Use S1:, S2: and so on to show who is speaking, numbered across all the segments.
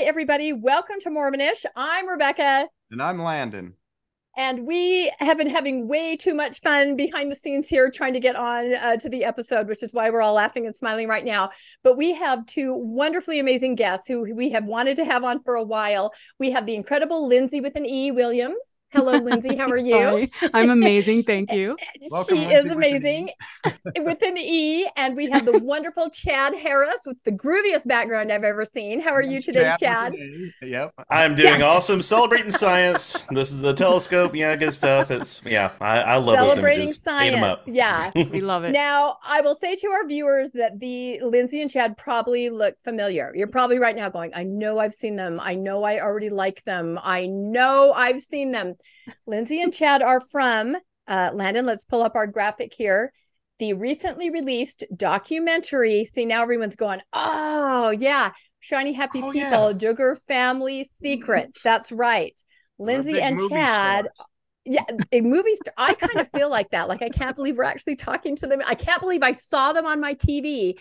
S1: Hi, everybody. Welcome to Mormonish. I'm Rebecca.
S2: And I'm Landon.
S1: And we have been having way too much fun behind the scenes here trying to get on uh, to the episode, which is why we're all laughing and smiling right now. But we have two wonderfully amazing guests who we have wanted to have on for a while. We have the incredible Lindsey with an E. Williams. Hello, Lindsey. How are you?
S3: Hi, I'm amazing. Thank you.
S2: Welcome,
S1: she
S2: Lindsey,
S1: is
S2: with an
S1: amazing eh, with an E. And we have the wonderful Chad Harris with the grooviest background I've ever seen. How are you today, Chad?
S2: with an A. Yep.
S4: I'm doing awesome, celebrating science. This is the telescope, yeah, good stuff. It's yeah, I, I love those
S1: Celebrating
S4: images. Eat 'em
S1: science.
S4: up.
S1: Yeah.
S3: We love it.
S1: Now, I will say to our viewers that the Lindsey and Chad probably look familiar. You're probably right now going, I know I've seen them. I know I already like them. I know I've seen them. Lindsey and Chad are from uh, Landon. Let's pull up our graphic here. The recently released documentary. See, now everyone's going, oh, yeah. Shiny Happy
S4: Oh,
S1: People,
S4: yeah.
S1: Duggar Family Secrets. That's right.
S2: Lindsey
S1: and Chad
S2: stars.
S1: yeah a movie star i kind of feel like that like i can't believe we're actually talking to them i can't believe i saw them on my tv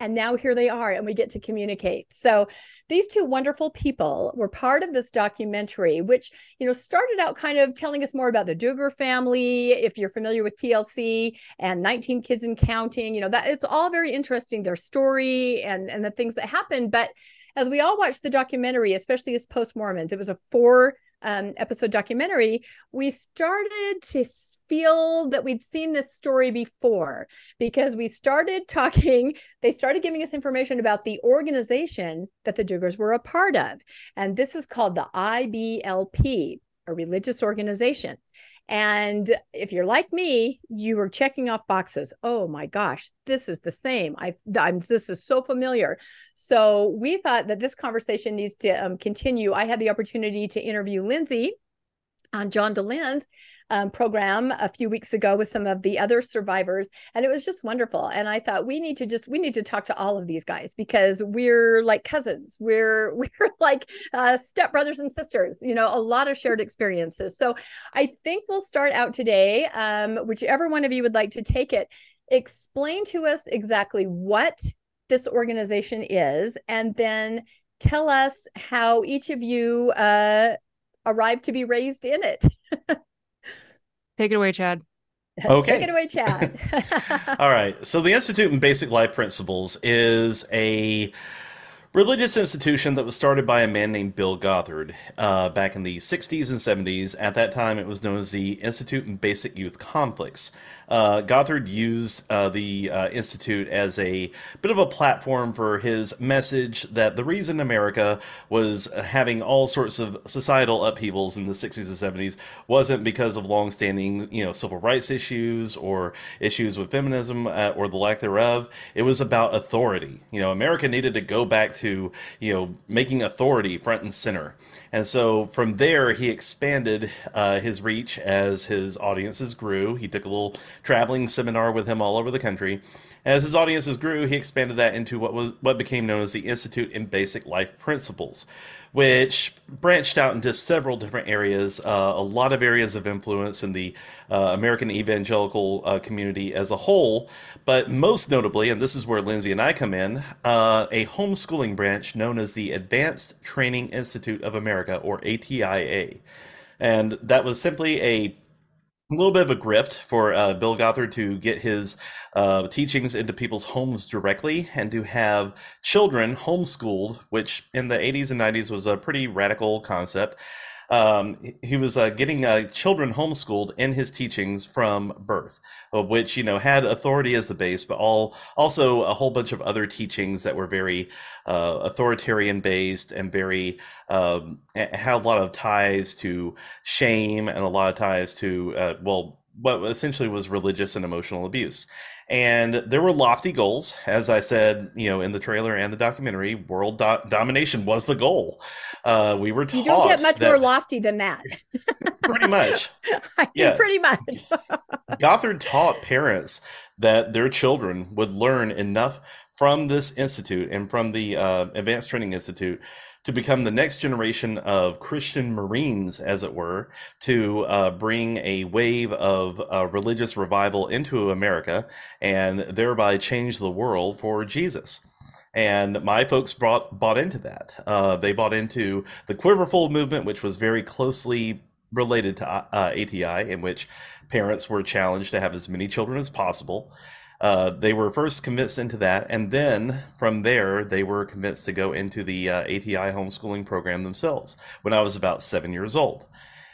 S1: and now here they are and we get to communicate so these two wonderful people were part of this documentary which you know started out kind of telling us more about the Duggar family if you're familiar with TLC and 19 kids and counting you know that it's all very interesting their story and and the things that happened. But as we all watched the documentary especially as post mormons it was a four um, episode documentary, we started to feel that we'd seen this story before because we started talking, they started giving us information about the organization that the Duggars were a part of. And this is called the IBLP, a religious organization. And if you're like me, you were checking off boxes. Oh my gosh, this is the same. I, I'm this is so familiar. So we thought that this conversation needs to um, continue. I had the opportunity to interview Lindsay on John Dehlin's um, program a few weeks ago with some of the other survivors, and it was just wonderful. And I thought we need to just we need to talk to all of these guys because we're like cousins. We're we're like uh, step brothers and sisters. You know, a lot of shared experiences. So I think we'll start out today. Um, whichever one of you would like to take it, explain to us exactly what this organization is, and then tell us how each of you uh, arrived to be raised in it.
S3: Take it away, Chad.
S4: Okay.
S1: Take it away, Chad.
S4: All right. So the Institute in Basic Life Principles is a religious institution that was started by a man named Bill Gothard uh, back in the 60s and 70s. At that time, it was known as the Institute in Basic Youth Conflicts. Uh, Gothard used uh, the uh, Institute as a bit of a platform for his message that the reason America was having all sorts of societal upheavals in the 60s and 70s wasn't because of longstanding, you know, civil rights issues or issues with feminism uh, or the lack thereof. It was about authority. You know, America needed to go back to, you know, making authority front and center. And so from there, he expanded uh, his reach as his audiences grew. He took a little traveling seminar with him all over the country. As his audiences grew, he expanded that into what was what became known as the Institute in Basic Life Principles, which branched out into several different areas, uh, a lot of areas of influence in the uh, American evangelical uh, community as a whole, but most notably, and this is where Lindsey and I come in, uh, a homeschooling branch known as the Advanced Training Institute of America, or ATIA. And that was simply a a little bit of a grift for uh, Bill Gothard to get his uh, teachings into people's homes directly and to have children homeschooled, which in the 80s and 90s was a pretty radical concept. Um, he- was uh, getting uh, children homeschooled in his teachings from birth, which you know had authority as the base, but all also a whole bunch of other teachings that were very uh, authoritarian based and very um, had a lot of ties to shame and a lot of ties to uh, well what essentially was religious and emotional abuse and there were lofty goals as i said you know in the trailer and the documentary world do- domination was the goal uh, we were taught
S1: you don't get much
S4: that-
S1: more lofty than that.
S4: pretty much
S1: I mean,
S4: Yeah.
S1: pretty much.
S4: Gothard taught parents that their children would learn enough from this institute and from the uh, Advanced Training Institute to become the next generation of Christian Marines, as it were, to uh, bring a wave of uh, religious revival into America and thereby change the world for Jesus. And my folks brought bought into that. Uh, they bought into the Quiverful movement, which was very closely related to uh, ATI, in which parents were challenged to have as many children as possible. Uh, they were first convinced into that, and then from there, they were convinced to go into the uh, ATI homeschooling program themselves when I was about seven years old.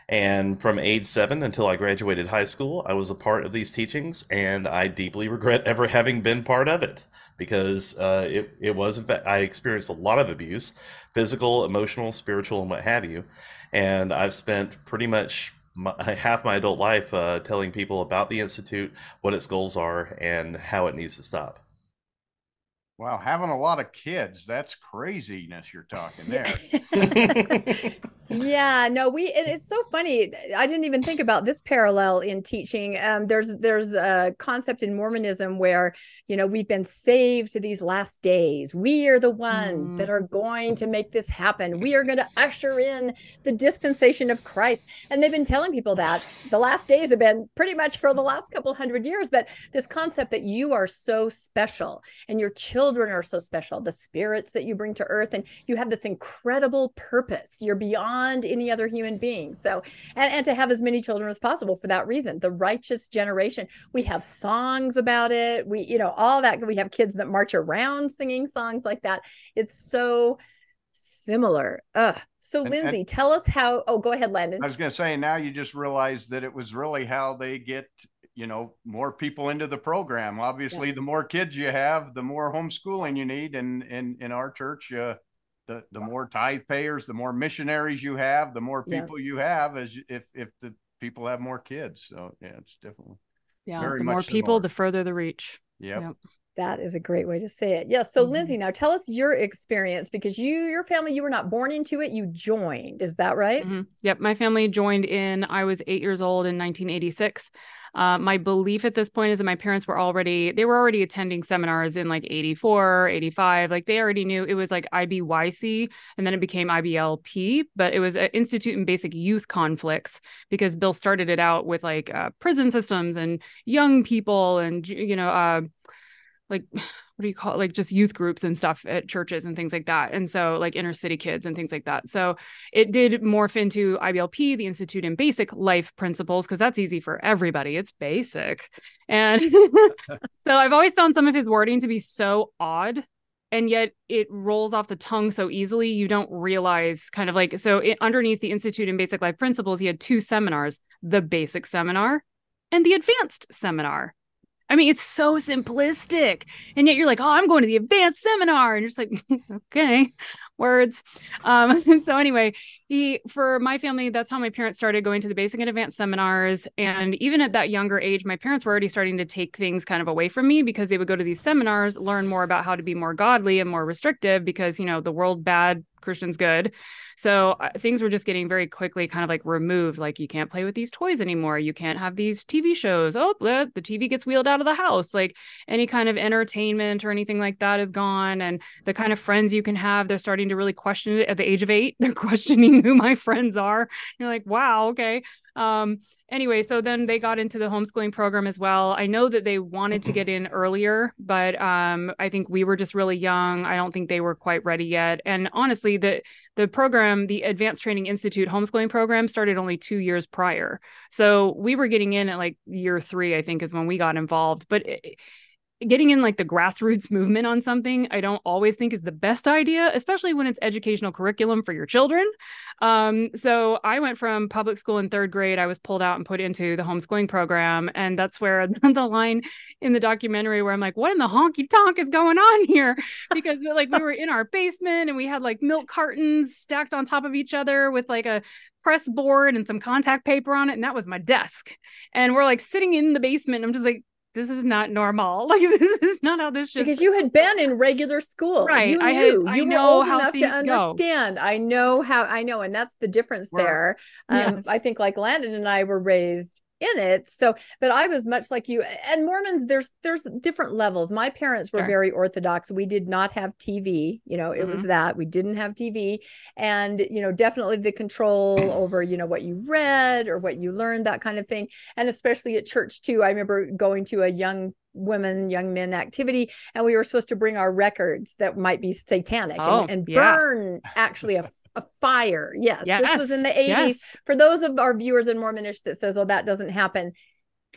S4: And from age seven until I graduated high school, I was a part of these teachings, and I deeply regret ever having been part of it because uh, it, it was, in fact, I experienced a lot of abuse physical, emotional, spiritual, and what have you. And I've spent pretty much my, half my adult life uh, telling people about the institute, what its goals are, and how it needs to stop.
S2: Wow, having a lot of kids, that's craziness you're talking there.
S1: yeah, no, we it is so funny. I didn't even think about this parallel in teaching. Um, there's there's a concept in Mormonism where, you know, we've been saved to these last days. We are the ones mm. that are going to make this happen. We are going to usher in the dispensation of Christ. And they've been telling people that the last days have been pretty much for the last couple hundred years, but this concept that you are so special and your children children are so special, the spirits that you bring to earth, and you have this incredible purpose. You're beyond any other human being. So, and, and to have as many children as possible for that reason. The righteous generation, we have songs about it. We, you know, all that. We have kids that march around singing songs like that. It's so similar. Ugh. So, and, Lindsey, and, tell us how. Oh, go ahead, Landon.
S2: I was going to say, now you just realize that it was really how they get you know more people into the program obviously yeah. the more kids you have the more homeschooling you need and in in our church uh, the the more tithe payers the more missionaries you have the more people yeah. you have as if if the people have more kids so yeah it's definitely
S3: yeah the more people more. the further the reach
S2: yep. yep.
S1: That is a great way to say it. Yes. So, mm-hmm. Lindsey, now tell us your experience because you, your family, you were not born into it, you joined. Is that right?
S3: Mm-hmm. Yep. My family joined in, I was eight years old in 1986. Uh, my belief at this point is that my parents were already they were already attending seminars in like 84 85 like they already knew it was like ibyc and then it became iblp but it was an institute in basic youth conflicts because bill started it out with like uh, prison systems and young people and you know uh, like what do you call it like just youth groups and stuff at churches and things like that. And so like inner city kids and things like that. So it did morph into iblp the institute in basic life principles because that's easy for everybody. It's basic. And so i've always found some of his wording to be so odd and yet it rolls off the tongue so easily you don't realize kind of like so it, underneath the institute in basic life principles he had two seminars the basic seminar and the advanced seminar I mean, it's so simplistic. And yet you're like, oh, I'm going to the advanced seminar. And you're just like, okay, words. Um, so anyway, he for my family, that's how my parents started going to the basic and advanced seminars. And even at that younger age, my parents were already starting to take things kind of away from me because they would go to these seminars, learn more about how to be more godly and more restrictive because, you know, the world bad, Christians good. So uh, things were just getting very quickly kind of like removed. Like you can't play with these toys anymore. You can't have these TV shows. Oh, the, the TV gets wheeled out of the house. Like any kind of entertainment or anything like that is gone. And the kind of friends you can have, they're starting to really question it at the age of eight. They're questioning who my friends are. You're like, wow, okay. Um, anyway, so then they got into the homeschooling program as well. I know that they wanted to get in earlier, but um, I think we were just really young. I don't think they were quite ready yet. And honestly, the the program, the Advanced Training Institute homeschooling program, started only two years prior. So we were getting in at like year three, I think, is when we got involved. But it, getting in like the grassroots movement on something i don't always think is the best idea especially when it's educational curriculum for your children. Um, so i went from public school in third grade i was pulled out and put into the homeschooling program and that's where the line in the documentary where i'm like what in the honky tonk is going on here? Because like we were in our basement and we had like milk cartons stacked on top of each other with like a press board and some contact paper on it and that was my desk. And we're like sitting in the basement i'm just like this is not normal. Like this is not how this should.
S1: Be because you had been in regular school,
S3: right?
S1: You
S3: I
S1: knew.
S3: Had,
S1: you
S3: I
S1: were old enough to understand. Go. I know how. I know, and that's the difference there. Um, yes. I think, like Landon and I were raised in it so but i was much like you and mormons there's there's different levels my parents were sure. very orthodox we did not have tv you know it mm-hmm. was that we didn't have tv and you know definitely the control over you know what you read or what you learned that kind of thing and especially at church too i remember going to a young women, young men activity, and we were supposed to bring our records that might be satanic
S3: Oh,
S1: and, and
S3: yeah.
S1: burn actually a, a fire. Yes,
S3: Yes.
S1: this was in the 80s.
S3: yes.
S1: For those of our viewers in Mormonish that says, oh, that doesn't happen.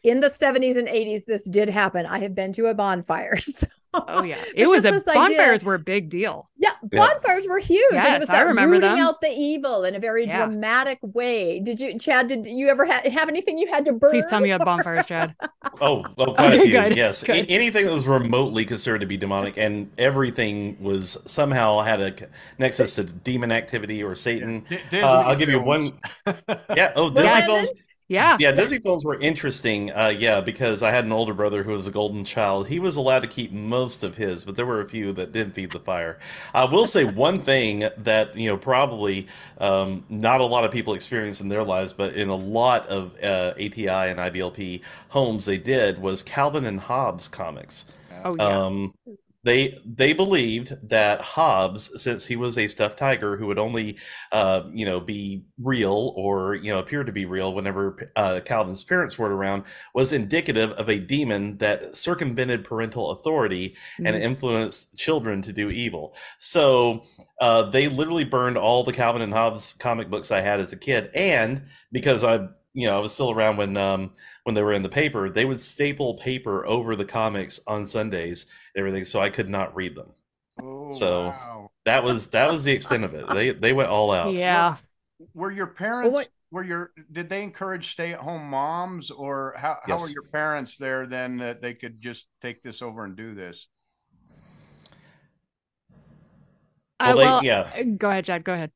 S1: In the 70s and 80s, this did happen. I have been to a bonfire. So
S3: Oh yeah, it was
S1: just
S3: a
S1: this idea-
S3: bonfires were a big deal.
S1: Yeah,
S4: Yeah.
S1: bonfires were huge. and it
S3: Yes,
S1: was
S3: I
S1: that
S3: remember
S1: rooting
S3: them.
S1: out the evil in a very
S3: Yeah.
S1: dramatic way. Did you, Chad? Did you ever ha- have anything you had to burn?
S3: Please tell me you had bonfires, Chad.
S4: Oh, oh quite a few.
S3: good,
S4: Yes, A- anything that was remotely considered to be demonic, and everything was somehow had a nexus to demon activity or Satan.
S2: D-
S4: Uh, I'll give you one. Yeah. Oh, Disney
S1: Brandon?
S4: films.
S3: Yeah.
S4: Yeah, Disney films were interesting. Uh, yeah, because I had an older brother who was a golden child. He was allowed to keep most of his, but there were a few that didn't feed the fire. I will say one thing that you know probably um, not a lot of people experience in their lives, but in a lot of uh, ATI and IBLP homes, they did was Calvin and Hobbes comics.
S3: Oh yeah.
S4: Um, they they believed that Hobbes, since he was a stuffed tiger who would only, uh, you know, be real or you know appear to be real whenever uh, Calvin's parents weren't around, was indicative of a demon that circumvented parental authority and
S3: Mhm.
S4: influenced children to do evil. So uh, they literally burned all the Calvin and Hobbes comic books I had as a kid, and because I, you know, I was still around when um, when they were in the paper, they would staple paper over the comics on Sundays and everything, so I could not read them.
S2: Oh,
S4: So-
S2: wow.
S4: That was that was the extent of it. They they went all out.
S3: yeah.
S2: were your parents
S1: what-
S2: were your did they encourage stay-at-home moms or how, how
S4: Yes.
S2: were your parents there then that they could just take this over and do this
S3: Uh,
S4: Well, they-
S3: well,
S4: yeah.
S3: uh, Go ahead, Chad. Go ahead.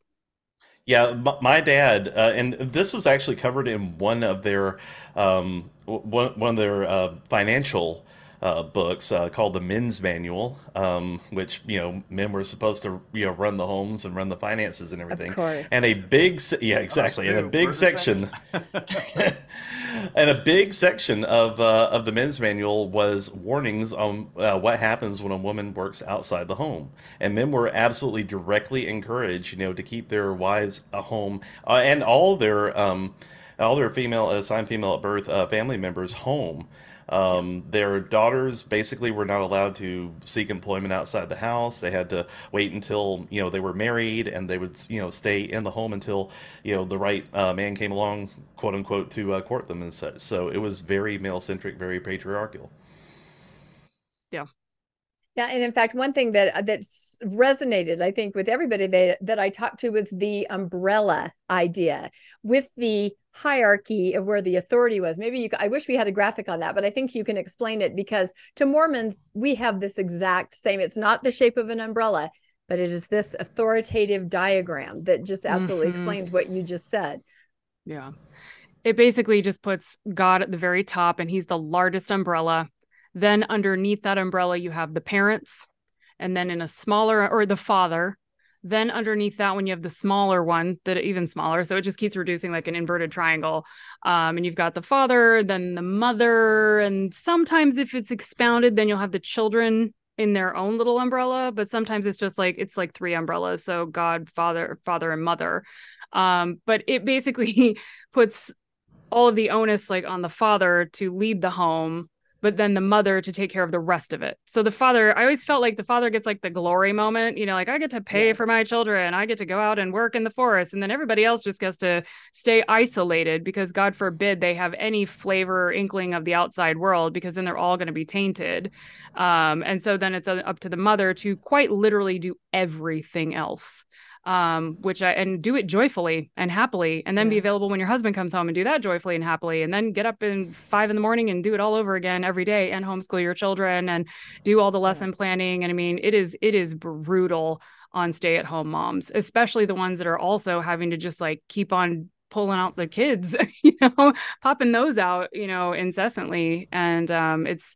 S4: Yeah, my dad, uh, and this was actually covered in one of their um, one of their uh, financial uh, books uh, called the Men's Manual, um, which you know men were supposed to you know run the homes and run the finances and everything.
S1: Of course.
S4: And a big, se- yeah, exactly, and a big
S2: We're the same.
S4: section, and a big section of uh, of the men's manual was warnings on uh, what happens when a woman works outside the home, and men were absolutely directly encouraged, you know, to keep their wives at home uh, and all their um, all their female assigned female at birth uh, family members home. Um, their daughters basically were not allowed to seek employment outside the house. They had to wait until you know they were married, and they would you know stay in the home until you know the right uh, man came along, quote unquote, to uh, court them and such. So it was very male centric, very patriarchal.
S1: Yeah, and in fact, one thing that that's resonated, I think, with everybody that that I talked to was the umbrella idea with the hierarchy of where the authority was. Maybe you, I wish we had a graphic on that, but I think you can explain it because to Mormons we have this exact same. It's not the shape of an umbrella, but it is this authoritative diagram that just absolutely
S3: Mhm.
S1: explains what you just said.
S3: Yeah. It basically just puts God at the very top and he's the largest umbrella. Then underneath that umbrella, you have the parents. And then in a smaller, or the father. Then underneath that one, you have the smaller one that even smaller. So it just keeps reducing like an inverted triangle. Um, and you've got the father, then the mother. And sometimes if it's expounded, then you'll have the children in their own little umbrella. But sometimes it's just like, it's like three umbrellas. So God, father, father, and mother. Um, but it basically puts all of the onus like on the father to lead the home but then the mother to take care of the rest of it. So the father i always felt like the father gets like the glory moment you know like i get to pay
S1: Yes.
S3: for my children. I get to go out and work in the forest. And then everybody else just gets to stay isolated because god forbid they have any flavor or inkling of the outside world because then they're all going to be tainted. Um, and so then it's up to the mother to quite literally do everything else um which i and do it joyfully and happily and then be available when your husband comes home and do that joyfully and happily and then get up in five in the morning and do it all over again every day and homeschool your children and do all the lesson planning and i mean it is it is brutal on stay at home moms especially the ones that are also having to just like keep on pulling out the kids you know popping those out you know incessantly and um it's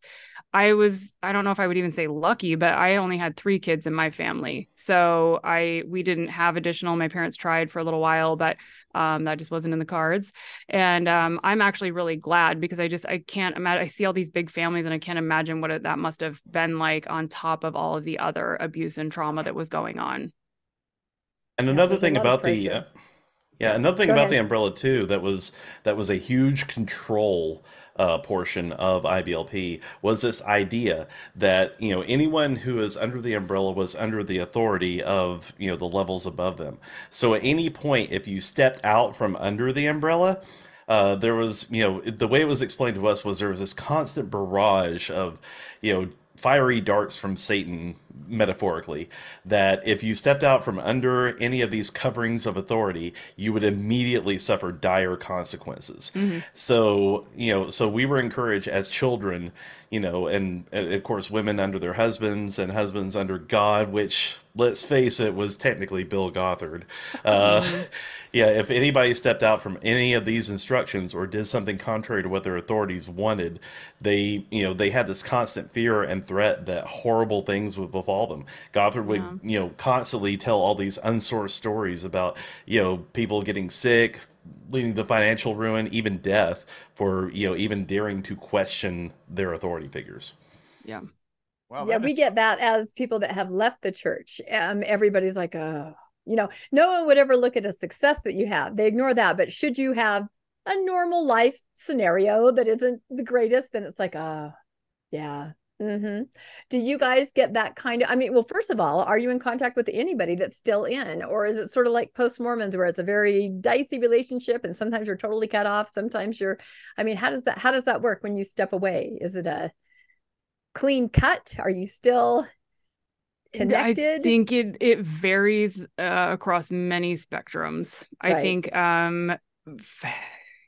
S3: I was I don't know if I would even say lucky, but I only had 3 kids in my family. So I we didn't have additional. My parents tried for a little while, but um that just wasn't in the cards. And um I'm actually really glad because I just I can't imagine I see all these big families and I can't imagine what it, that must have been like on top of all of the other abuse and trauma that was going on.
S4: And
S1: Yeah,
S4: another
S1: there's
S4: thing
S1: lot of
S4: about the uh, yeah, another thing
S1: Go
S4: about
S1: ahead.
S4: the umbrella too that was that was a huge control uh, portion of IBLP was this idea that you know anyone who is under the umbrella was under the authority of you know the levels above them. So at any point, if you stepped out from under the umbrella, uh, there was you know the way it was explained to us was there was this constant barrage of you know fiery darts from Satan, metaphorically, that if you stepped out from under any of these coverings of authority, you would immediately suffer dire consequences. Mm-hmm. So, you know, so we were encouraged as children, you know, and, and of course, women under their husbands and husbands under God, which, let's face it, was technically Bill Gothard. Uh, mm-hmm yeah, if anybody stepped out from any of these instructions or did something contrary to what their authorities wanted, they, you know, they had this constant fear and threat that horrible things would befall them. Gothard would, yeah. you know, constantly tell all these unsourced stories about, you know, people getting sick, leading to financial ruin, even death for, you know, even daring to question their authority figures.
S3: Yeah.
S1: Wow, yeah, we get that as people that have left the church. Um, everybody's like, oh, you know no one would ever look at a success that you have they ignore that but should you have a normal life scenario that isn't the greatest then it's like uh yeah mm-hmm. do you guys get that kind of i mean well first of all are you in contact with anybody that's still in or is it sort of like post mormons where it's a very dicey relationship and sometimes you're totally cut off sometimes you're i mean how does that how does that work when you step away is it a clean cut are you still connected?
S3: I think it it varies uh, across many spectrums. Right. I think um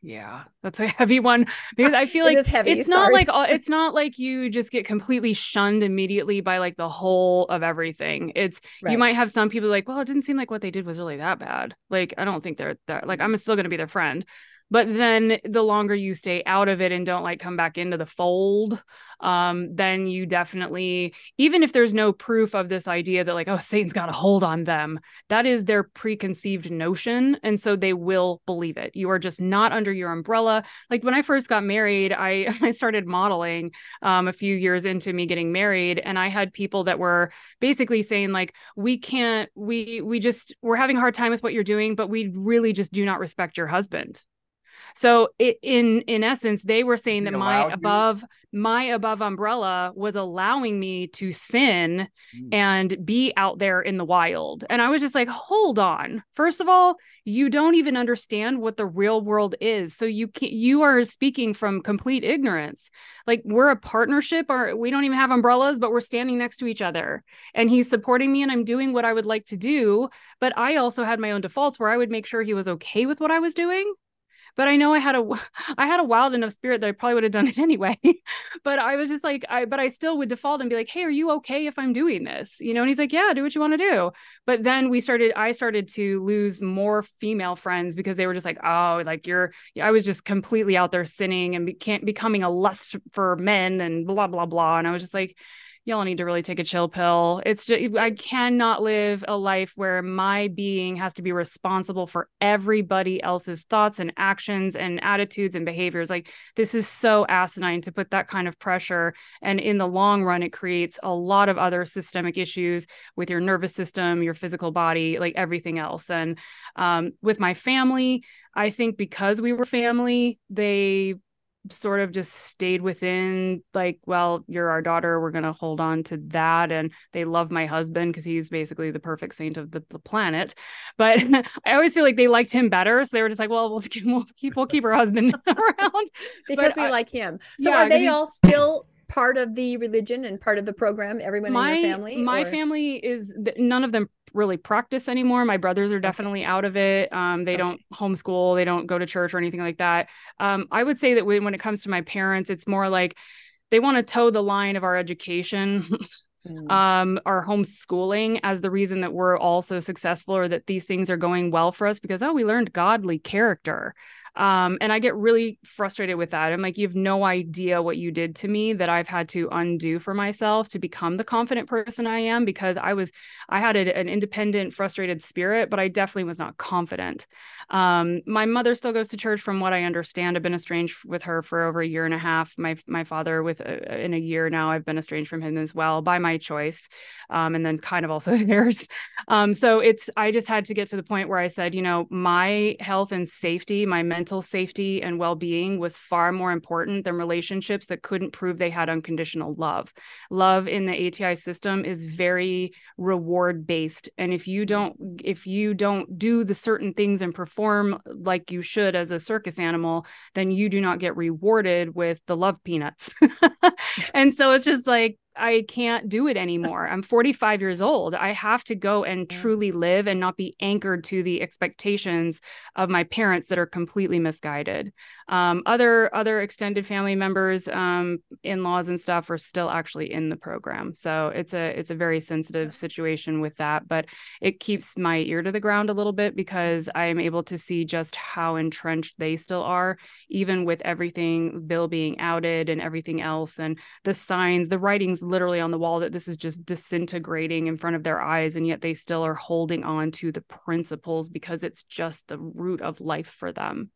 S3: yeah that's a heavy one because i feel like it heavy, it's sorry. not like it's not like you just get completely shunned immediately by like the whole of everything it's right. you might have some people like well it didn't seem like what they did was really that bad like i don't think they're that like mm-hmm. i'm still going to be their friend but then the longer you stay out of it and don't like come back into the fold um, then you definitely even if there's no proof of this idea that like oh satan's got a hold on them that is their preconceived notion and so they will believe it. You are just not under your umbrella. Like when i first got married i i started modeling um, a few years into me getting married and i had people that were basically saying like we can't we we just we're having a hard time with what you're doing but we really just do not respect your husband so it, in in essence, they were saying that my above you? my above umbrella was allowing me to sin mm. and be out there in the wild. And I was just like, hold on. First of all, you don't even understand what the real world is. So you can you are speaking from complete ignorance. Like we're a partnership or we don't even have umbrellas, but we're standing next to each other. And he's supporting me and I'm doing what I would like to do. But I also had my own defaults where I would make sure he was okay with what I was doing but I know I had a I had a wild enough spirit that I probably would have done it anyway. but I was just like I but I still would default and be like, "Hey, are you okay if I'm doing this?" You know, and he's like, "Yeah, do what you want to do." But then we started I started to lose more female friends because they were just like, "Oh, like you're I was just completely out there sinning and be, becoming a lust for men and blah blah blah." And I was just like, y'all need to really take a chill pill. It's just, I cannot live a life where my being has to be responsible for everybody else's thoughts and actions and attitudes and behaviors. Like, this is so asinine to put that kind of pressure. And in the long run, it creates a lot of other systemic issues with your nervous system, your physical body, like everything else. And um, with my family, I think because we were family, they sort of just stayed within like well you're our daughter we're going to hold on to that and they love my husband because he's basically the perfect saint of the, the planet. But i always feel like they liked him better so they were just like well we'll keep we'll keep, we'll keep our husband around.
S1: Because but, we uh, like him. So yeah, are they all still part of the religion and part of the program everyone my, in your family
S3: my or? family is none of them really practice anymore. My brothers are definitely out of it. Um, they okay. don't homeschool, they don't go to church or anything like that. Um, I would say that when, when it comes to my parents, it's more like they want to toe the line of our education. Mm. um our homeschooling as the reason that we're all so successful or that these things are going well for us because oh we learned godly character um, and I get really frustrated with that. I'm like, you have no idea what you did to me that I've had to undo for myself to become the confident person I am because I was, I had a, an independent, frustrated spirit, but I definitely was not confident. Um, my mother still goes to church from what I understand. I've been estranged with her for over a year and a half. My, my father with a, uh, in a year now, I've been estranged from him as well by my choice. Um, and then kind of also theirs. Um, so it's, I just had to get to the point where I said, you know, my health and safety, my mental mental safety and well-being was far more important than relationships that couldn't prove they had unconditional love. Love in the ati system is very reward based and if you don't if you don't do the certain things and perform like you should as a circus animal then you do not get rewarded with the love peanuts. And so it's just like I can't do it anymore. I'm 45 years old. I have to go and truly live and not be anchored to the expectations of my parents that are completely misguided. Um, other other extended family members, um, in-laws and stuff are still actually in the program. So it's a it's a very sensitive situation with that, but it keeps my ear to the ground a little bit because I am able to see just how entrenched they still are, even with everything Bill being outed and everything else, and the signs, the writings literally on the wall that this is just disintegrating in front of their eyes and yet they still are holding on to the principles because it's just the root of life for them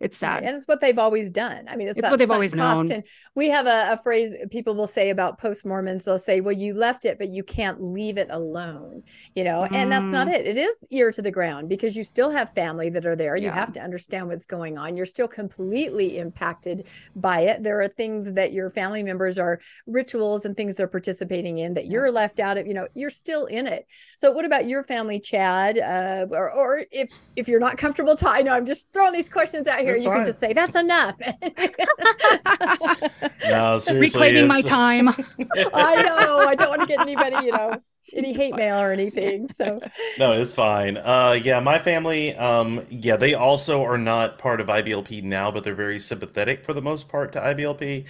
S3: it's sad.
S1: and it's what they've always done. I mean it's,
S3: it's what they've always known.
S1: and we have a, a, phrase people will say about post-mormons they'll say well you left it but you can't leave it alone you know mm. and that's not mm. it. It is ear to the ground because you still have family that are there. You yeah. have to understand what's going on. You're still completely impacted by it. There are things that your family members are rituals and things they're participating in that you're left out of you know you're still in it. So what about your family chad? Uh, or, or if if you're not comfortable talking i know i'm just throwing these questions out here that's you fine. can just say that's enough.
S4: no, seriously,
S3: reclaiming my time.
S1: I know. I don't want to get anybody, you know, any hate mail or anything. So
S4: no, it's fine. Uh, yeah, my family, um, yeah, they also are not part of IBLP now, but they're very sympathetic for the most part to IBLP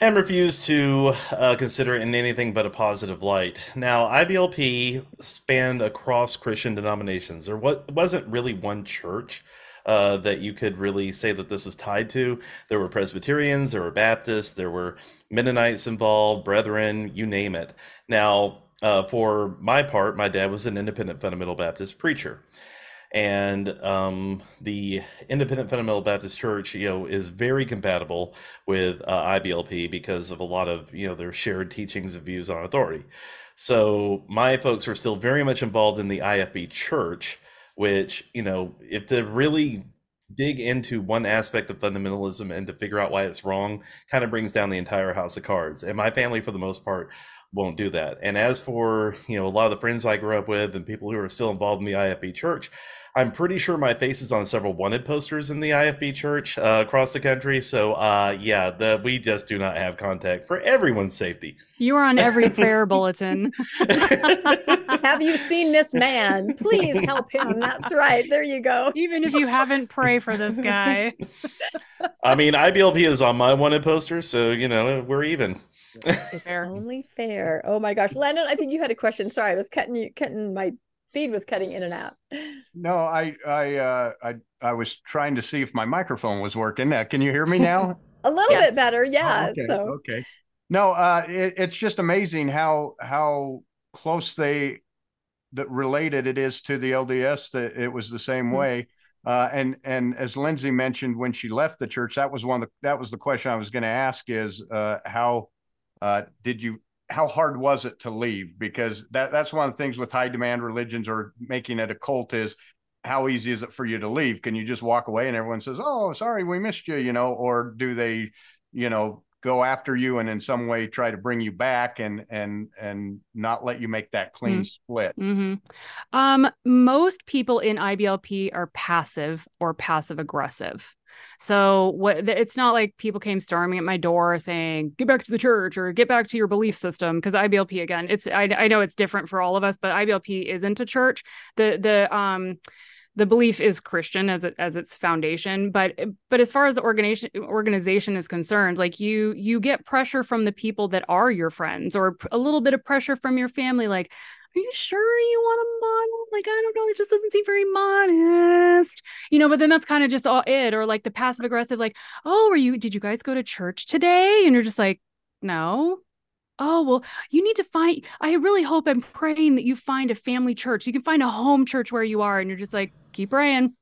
S4: and refuse to uh, consider it in anything but a positive light. Now, IBLP spanned across Christian denominations. There wasn't really one church uh, that you could really say that this was tied to. There were Presbyterians, there were Baptists, there were Mennonites involved, Brethren, you name it. Now, uh, for my part, my dad was an independent fundamental Baptist preacher. And um, the Independent Fundamental Baptist Church, you know, is very compatible with uh, IBLP because of a lot of, you know, their shared teachings and views on authority. So my folks are still very much involved in the IFB Church, which you know if to really dig into one aspect of fundamentalism and to figure out why it's wrong kind of brings down the entire house of cards and my family for the most part won't do that. And as for you know a lot of the friends i grew up with and people who are still involved in the ifb church I'm pretty sure my face is on several wanted posters in the IFB church uh, across the country. So, uh, yeah, the, we just do not have contact for everyone's safety.
S3: You are on every prayer bulletin.
S1: have you seen this man? Please help him. That's right. There you go.
S3: Even if you haven't, pray for this guy.
S4: I mean, IBLP is on my wanted poster, so you know we're even.
S1: It's fair. only fair. Oh my gosh, Landon, I think you had a question. Sorry, I was cutting you, cutting my feed was cutting in and out.
S2: No, I I uh, I I was trying to see if my microphone was working. Uh, can you hear me now?
S1: a little yes. bit better, yeah.
S2: Oh, okay,
S1: so.
S2: okay. No, uh, it, it's just amazing how how close they that related it is to the LDS. That it was the same mm-hmm. way. Uh, and and as Lindsey mentioned when she left the church, that was one of the, that was the question I was going to ask is uh, how uh, did you how hard was it to leave? Because that that's one of the things with high demand religions or making it a cult is how easy is it for you to leave? Can you just walk away and everyone says, "Oh, sorry, we missed you," you know, or do they, you know, go after you and in some way try to bring you back and and and not let you make that clean mm-hmm. split?
S3: Mm-hmm. Um, most people in IBLP are passive or passive aggressive. So what it's not like people came storming at my door saying, get back to the church or get back to your belief system. Because IBLP again, it's I, I know it's different for all of us, but IBLP isn't a church. The the um the belief is Christian as it, as its foundation, but but as far as the organization organization is concerned, like you you get pressure from the people that are your friends, or a little bit of pressure from your family, like are you sure you want a model? Like, I don't know. It just doesn't seem very modest, you know, but then that's kind of just all it, or like the passive aggressive, like, oh, are you, did you guys go to church today? And you're just like, no. Oh, well, you need to find, I really hope I'm praying that you find a family church. You can find a home church where you are. And you're just like, keep praying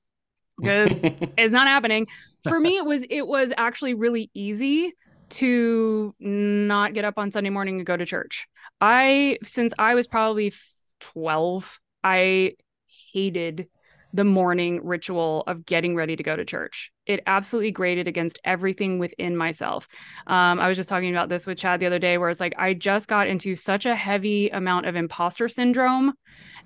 S3: because it's not happening. For me, it was, it was actually really easy to not get up on Sunday morning and go to church. I, since I was probably 12, I hated the morning ritual of getting ready to go to church. It absolutely grated against everything within myself. Um, I was just talking about this with Chad the other day, where it's like I just got into such a heavy amount of imposter syndrome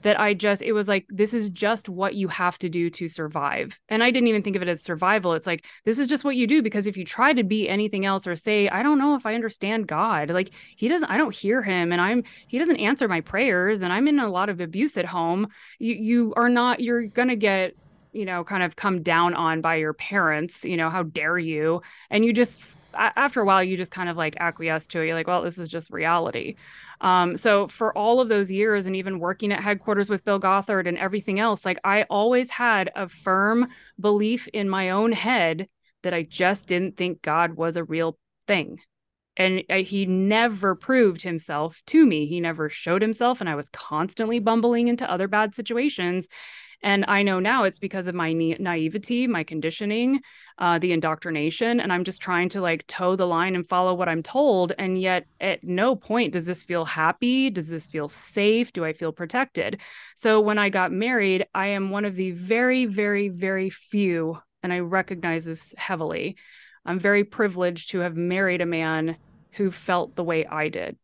S3: that I just, it was like, this is just what you have to do to survive. And I didn't even think of it as survival. It's like, this is just what you do because if you try to be anything else or say, I don't know if I understand God, like he doesn't, I don't hear him and I'm, he doesn't answer my prayers and I'm in a lot of abuse at home, you, you are not, you're going to get you know, kind of come down on by your parents, you know, how dare you? And you just, after a while, you just kind of like acquiesce to it. You're like, well, this is just reality. Um, so for all of those years and even working at headquarters with Bill Gothard and everything else, like I always had a firm belief in my own head that I just didn't think God was a real thing. And he never proved himself to me. He never showed himself. And I was constantly bumbling into other bad situations. And I know now it's because of my na- naivety, my conditioning, uh, the indoctrination. And I'm just trying to like toe the line and follow what I'm told. And yet, at no point does this feel happy. Does this feel safe? Do I feel protected? So when I got married, I am one of the very, very, very few, and I recognize this heavily. I'm very privileged to have married a man who felt the way I did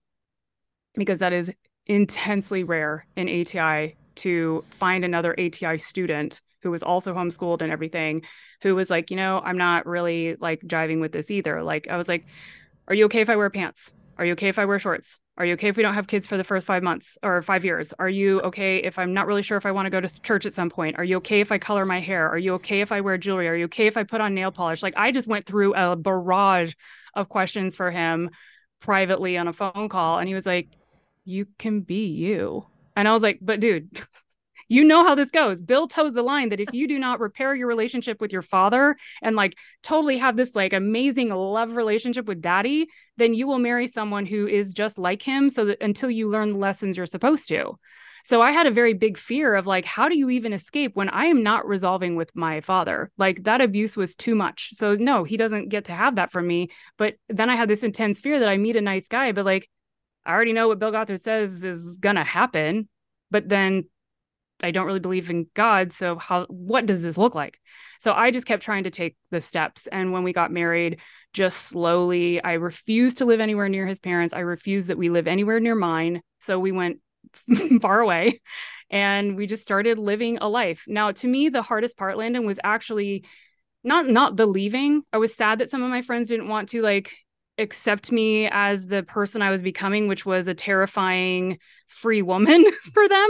S3: because that is intensely rare in ATI to find another ATI student who was also homeschooled and everything, who was like, you know, I'm not really like driving with this either. Like, I was like, are you okay if I wear pants? Are you okay if I wear shorts? Are you okay if we don't have kids for the first five months or five years? Are you okay if I'm not really sure if I want to go to church at some point? Are you okay if I color my hair? Are you okay if I wear jewelry? Are you okay if I put on nail polish? Like, I just went through a barrage of questions for him privately on a phone call. And he was like, you can be you. And I was like, but dude, you know how this goes. Bill toes the line that if you do not repair your relationship with your father and like totally have this like amazing love relationship with daddy, then you will marry someone who is just like him so that until you learn the lessons you're supposed to. So I had a very big fear of like, how do you even escape when I am not resolving with my father? Like that abuse was too much. So no, he doesn't get to have that from me. But then I had this intense fear that I meet a nice guy, but like I already know what Bill Gothard says is gonna happen, but then I don't really believe in God. So how what does this look like? So I just kept trying to take the steps. And when we got married, just slowly, I refused to live anywhere near his parents. I refused that we live anywhere near mine. So we went far away and we just started living a life. Now, to me, the hardest part, Landon, was actually not not the leaving. I was sad that some of my friends didn't want to like accept me as the person I was becoming, which was a terrifying free woman for them.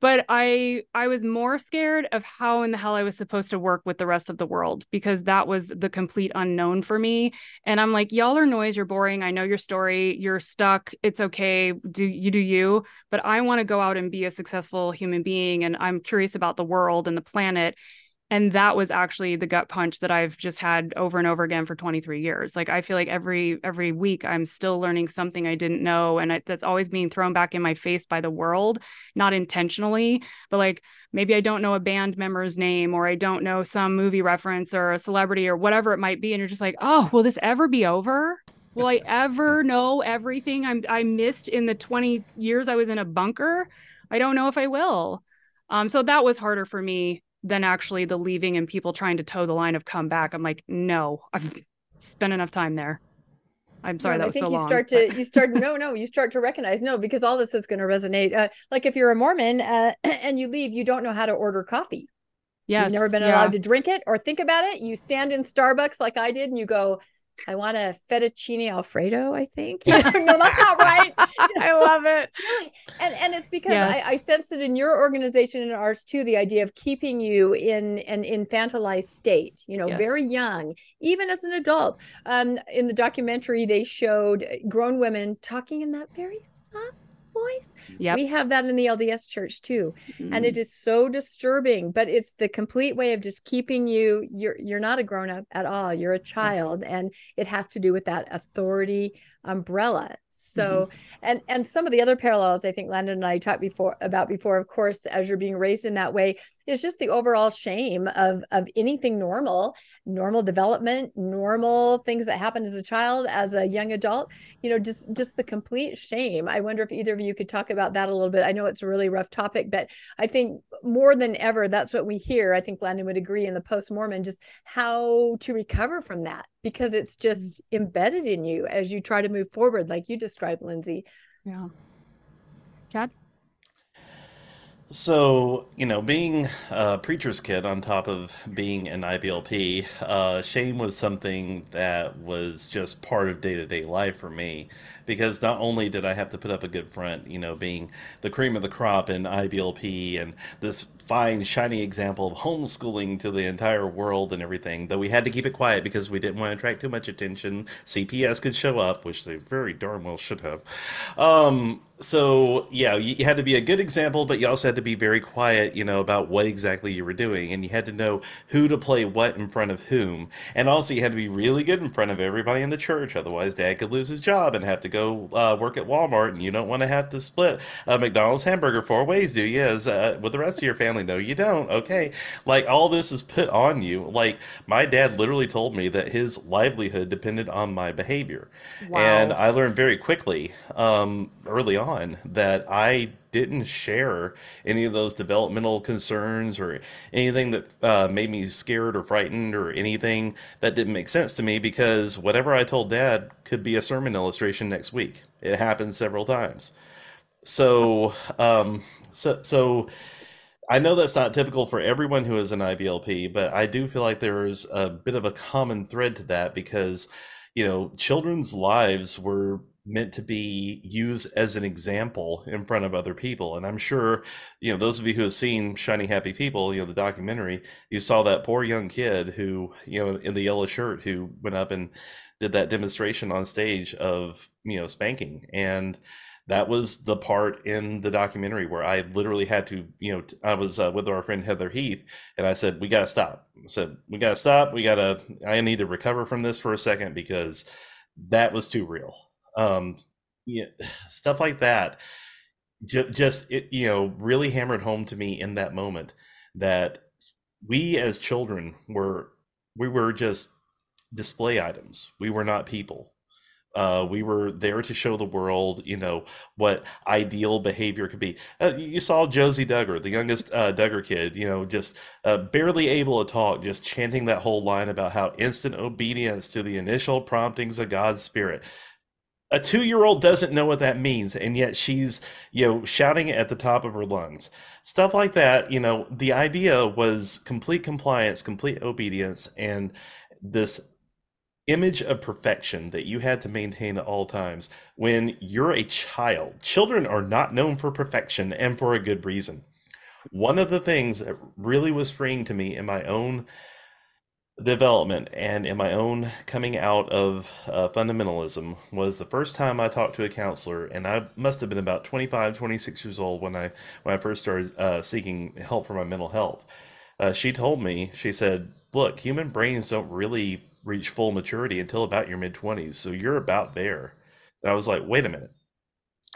S3: But I I was more scared of how in the hell I was supposed to work with the rest of the world because that was the complete unknown for me. And I'm like, y'all are noise, you're boring. I know your story, you're stuck. It's okay. Do you do you? But I want to go out and be a successful human being and I'm curious about the world and the planet and that was actually the gut punch that i've just had over and over again for 23 years. Like i feel like every every week i'm still learning something i didn't know and I, that's always being thrown back in my face by the world not intentionally but like maybe i don't know a band member's name or i don't know some movie reference or a celebrity or whatever it might be and you're just like oh will this ever be over? Will i ever know everything i'm i missed in the 20 years i was in a bunker? I don't know if i will. Um, so that was harder for me than actually the leaving and people trying to toe the line of come back. I'm like, no, I've spent enough time there. I'm sorry, that was
S1: I think
S3: so
S1: you
S3: long,
S1: start to you start no no you start to recognize no because all this is going to resonate. Uh, like if you're a Mormon uh, and you leave, you don't know how to order coffee.
S3: Yes,
S1: You've never been
S3: yeah.
S1: allowed to drink it or think about it. You stand in Starbucks like I did, and you go, I want a fettuccine alfredo, I think. no, that's not right.
S3: I love it.
S1: Really. And and it's because
S3: Yes.
S1: I, I sense it in your organization and ours too, the idea of keeping you in an infantilized state, you know,
S3: Yes.
S1: very young, even as an adult. Um, in the documentary, they showed grown women talking in that very soft voice.
S3: Yep.
S1: We have that in the LDS church too and
S3: Mhm.
S1: it is so disturbing but it's the complete way of just keeping you you're you're not a grown up at all you're a child and it has to do with that authority umbrella so mm-hmm. and and some of the other parallels i think landon and i talked before about before of course as you're being raised in that way is just the overall shame of of anything normal normal development normal things that happen as a child as a young adult you know just just the complete shame. I wonder if either of you could talk about that a little bit. I know it's a really rough topic but i think more than ever that's what we hear. I think landon would agree in the post-mormon just how to recover from that because it's just mm-hmm. embedded in you as you try to move forward like you described lindsey.
S3: Yeah. Chad
S4: so, you know, being a preacher's kid on top of being an IBLP, uh, shame was something that was just part of day to day life for me. Because not only did I have to put up a good front, you know, being the cream of the crop in IBLP and this fine, shiny example of homeschooling to the entire world and everything, though we had to keep it quiet because we didn't want to attract too much attention. CPS could show up, which they very darn well should have. Um, so yeah you, had to be a good example but you also had to be very quiet you know about what exactly you were doing and you had to know who to play what in front of whom and also you had to be really good in front of everybody in the church otherwise dad could lose his job and have to go uh, work at walmart and you don't want to have to split a mcdonald's hamburger four ways do you as uh, with the rest of your family no you don't okay like all this is put on you like my dad literally told me that his livelihood depended on my behavior wow. and i learned very quickly um, early on on that I didn't share any of those developmental concerns or anything that uh, made me scared or frightened or anything that didn't make sense to me because whatever I told dad could be a sermon illustration next week. It happened several times. So, um, so, so I know that's not typical for everyone who is an IBLP, but I do feel like there's a bit of a common thread to that because, you know, children's lives were meant to be used as an example in front of other people. And I'm sure, you know, those of you who have seen Shiny Happy People, you know, the documentary, you saw that poor young kid who, you know, in the yellow shirt who went up and did that demonstration on stage of, you know, spanking. And that was the part in the documentary where I literally had to, you know, I was uh, with our friend Heather Heath, and I said, "We got to stop." I said, "We got to stop. We got to. I need to recover from this for a second because that was too real." Um, yeah, stuff like that. Just it, you know, really hammered home to me in that moment that we as children were we were just display items. We were not people. Uh, we were there to show the world, you know, what ideal behavior could be. Uh, you saw Josie Duggar, the youngest uh, Duggar kid, you know, just uh, barely able to talk, just chanting that whole line about how instant obedience to the initial promptings of God's Spirit a two year old doesn't know what that means and yet she's you know shouting at the top of her lungs. Stuff like that you know the idea was complete compliance complete obedience and this image of perfection that you had to maintain at all times when you're a child. Children are not known for perfection and for a good reason. One of the things that really was freeing to me in my own development and in my own coming out of uh, fundamentalism was the first time I talked to a counselor and I must have been about 25 26 years old when I when I first started uh, seeking help for my mental health. Uh, she told me she said look human brains don't really reach full maturity until about your mid 20s so you're about there. And I was like wait a minute.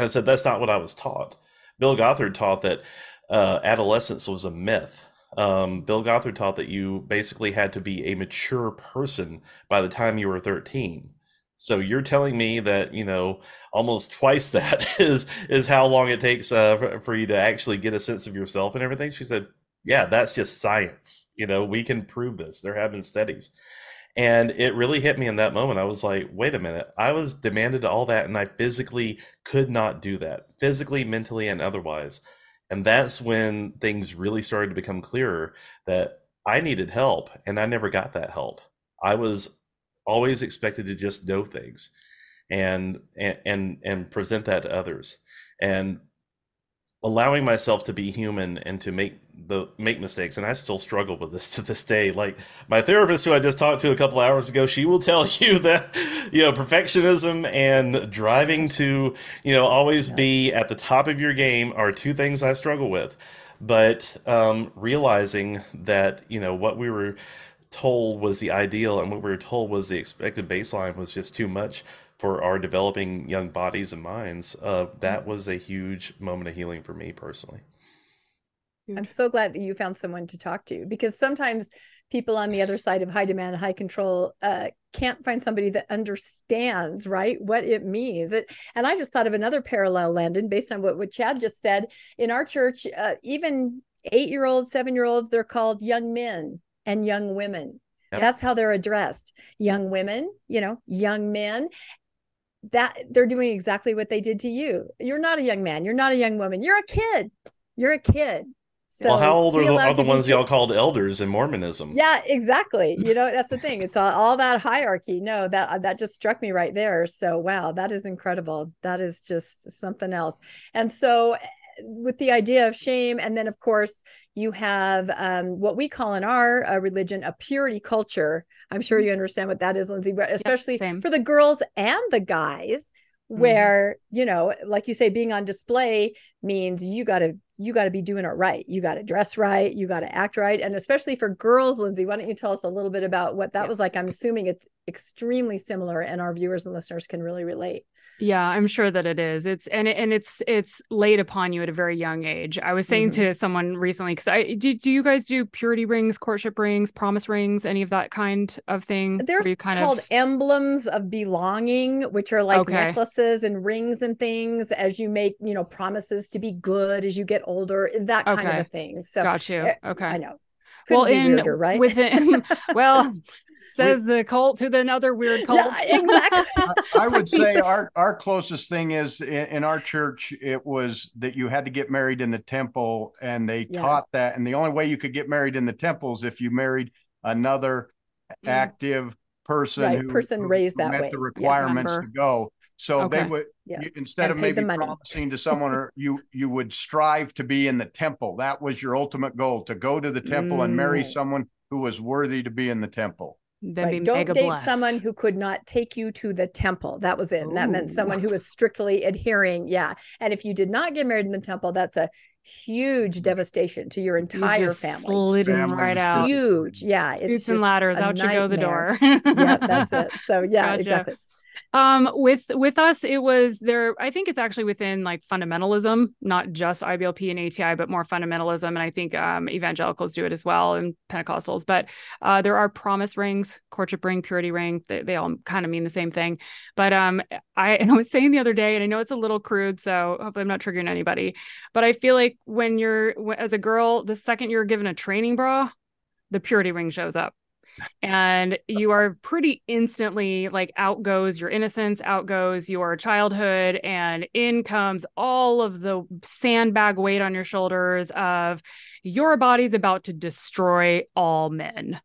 S4: I said that's not what I was taught. Bill Gothard taught that uh, adolescence was a myth um, Bill Gothard taught that you basically had to be a mature person by the time you were 13. So you're telling me that you know almost twice that is is how long it takes uh, for, for you to actually get a sense of yourself and everything. She said, "Yeah, that's just science. You know, we can prove this. There have been studies." And it really hit me in that moment. I was like, wait a minute. I was demanded all that, and I physically could not do that, physically, mentally, and otherwise. And that's when things really started to become clearer that I needed help and I never got that help. I was always expected to just know things and and and, present that to others. And allowing myself to be human and to make the make mistakes and i still struggle with this to this day like my therapist who i just talked to a couple hours ago she will tell you that you know perfectionism and driving to you know always yeah. be at the top of your game are two things i struggle with but um, realizing that you know what we were told was the ideal and what we were told was the expected baseline was just too much for our developing young bodies and minds, uh, that was a huge moment of healing for me personally.
S1: I'm so glad that you found someone to talk to because sometimes people on the other side of high demand, high control uh, can't find somebody that understands, right, what it means. It, and I just thought of another parallel, Landon, based on what, what Chad just said. In our church, uh, even eight year olds, seven year olds, they're called young men and young women. Yep. That's how they're addressed. Young women, you know, young men. That they're doing exactly what they did to you. You're not a young man. You're not a young woman. You're a kid. You're a kid.
S4: So well, how old are the, are the ones y'all called elders in Mormonism?
S1: Yeah, exactly. You know, that's the thing. It's all, all that hierarchy. No, that that just struck me right there. So wow, that is incredible. That is just something else. And so with the idea of shame and then of course you have um, what we call in our uh, religion a purity culture i'm sure mm-hmm. you understand what that is lindsey especially yep, for the girls and the guys mm-hmm. where you know like you say being on display means you got to you got to be doing it right you got to dress right you got to act right and especially for girls lindsey why don't you tell us a little bit about what that yeah. was like i'm assuming it's extremely similar and our viewers and listeners can really relate
S3: yeah, I'm sure that it is. It's and it, and it's it's laid upon you at a very young age. I was saying mm-hmm. to someone recently because I do. Do you guys do purity rings, courtship rings, promise rings, any of that kind of thing?
S1: Kind called of... emblems of belonging, which are like okay. necklaces and rings and things as you make you know promises to be good as you get older, that kind okay. of a thing. So
S3: got you. Eh, okay, I
S1: know. Couldn't well, in weirder, right?
S3: within well says we, the cult to the another weird cult. exactly.
S2: I, would say our our closest thing is in, in, our church. It was that you had to get married in the temple, and they yeah. taught that. And the only way you could get married in the temple is if you married another mm. active person
S1: right,
S2: who
S1: person who, raised who that
S2: met
S1: way.
S2: the requirements yeah, to go. So
S3: okay.
S2: they would yeah. you, instead and of maybe promising to someone, or you you would strive to be in the temple. That was your ultimate goal to go to the temple mm. and marry mm. someone who was worthy to be in the temple.
S1: Right. Don't date blessed. someone who could not take you to the temple. That was it. And that meant someone who was strictly adhering. Yeah. And if you did not get married in the temple, that's a huge devastation to your entire family.
S3: Slid right out.
S1: Huge. Yeah.
S3: It's and ladders. Out nightmare. you go the door.
S1: yeah, that's it. So yeah, gotcha. exactly
S3: um with with us it was there i think it's actually within like fundamentalism not just iblp and ati but more fundamentalism and i think um evangelicals do it as well and pentecostals but uh there are promise rings courtship ring purity ring they, they all kind of mean the same thing but um I, and I was saying the other day and i know it's a little crude so hopefully i'm not triggering anybody but i feel like when you're as a girl the second you're given a training bra the purity ring shows up and you are pretty instantly like out goes your innocence out goes your childhood and in comes all of the sandbag weight on your shoulders of your body's about to destroy all men.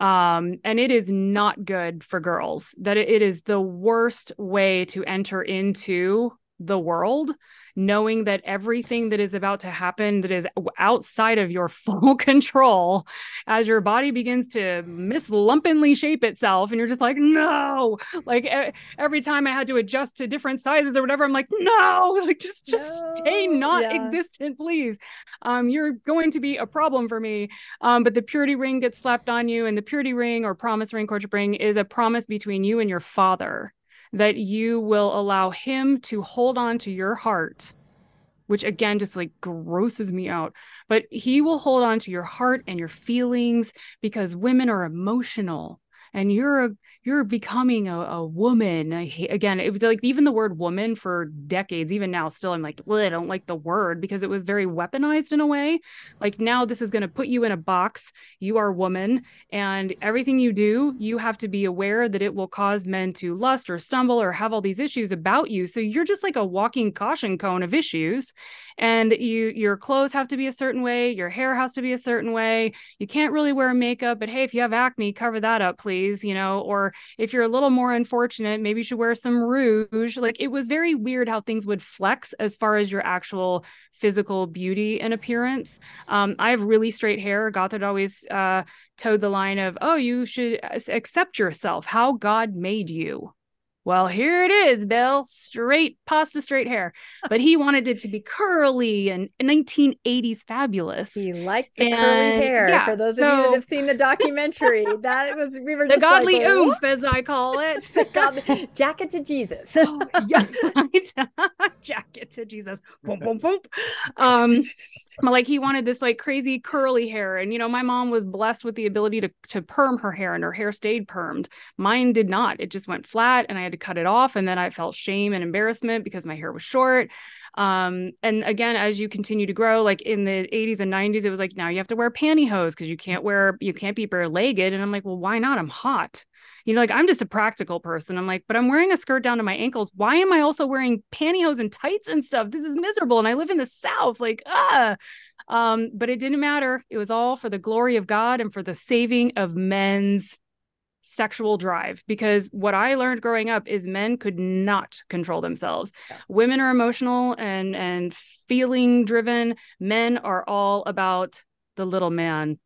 S3: Um, and it is not good for girls. That it is the worst way to enter into the world knowing that everything that is about to happen that is outside of your full control as your body begins to mislumpingly shape itself and you're just like no! Like every time i had to adjust to different sizes or whatever i'm like no! Like just just no. stay not yeah. existent please. Um you're going to be a problem for me. Um but the purity ring gets slapped on you and the purity ring or promise ring courtship ring is a promise between you and your father that you will allow him to hold on to your heart which again just like grosses me out. But he will hold on to your heart and your feelings because women are emotional and you're a you're becoming a, a woman I hate, again it was like even the word woman for decades even now still i'm like i don't like the word because it was very weaponized in a way. Like now this is going to put you in a box you are woman and everything you do you have to be aware that it will cause men to lust or stumble or have all these issues about you. So you're just like a walking caution cone of issues and you your clothes have to be a certain way your hair has to be a certain way. You can't really wear makeup but hey if you have acne cover that up please you know or if you're a little more unfortunate maybe you should wear some rouge. Like it was very weird how things would flex as far as your actual physical beauty and appearance. Um, i have really straight hair. Gothard always uh, toed the line of oh you should accept yourself. How god made you well, here it is, Bill, straight pasta straight hair. But he wanted it to be curly and 1980s fabulous.
S1: He liked the and, curly hair. Yeah, For those so, of you that have seen the documentary, that was we were
S3: the godly like, oomph, as I call it.
S1: godly, jacket to Jesus.
S3: oh, yeah, jacket to Jesus. Boom, boom, boom. Um, like he wanted this like crazy curly hair, and you know, my mom was blessed with the ability to to perm her hair, and her hair stayed permed. Mine did not. It just went flat, and I to cut it off and then i felt shame and embarrassment because my hair was short. Um, and again as you continue to grow like in the 80s and 90s it was like now you have to wear pantyhose because you can't wear you can't be bare legged and i'm like well why not? I'm hot. You know like i'm just a practical person. I'm like but i'm wearing a skirt down to my ankles. Why am i also wearing pantyhose and tights and stuff? This is miserable and i live in the south like ah um, but it didn't matter. It was all for the glory of god and for the saving of men's sexual drive because what I learned growing up is men could not control themselves. Yeah. Women are emotional and and feeling driven. Men are all about the little man.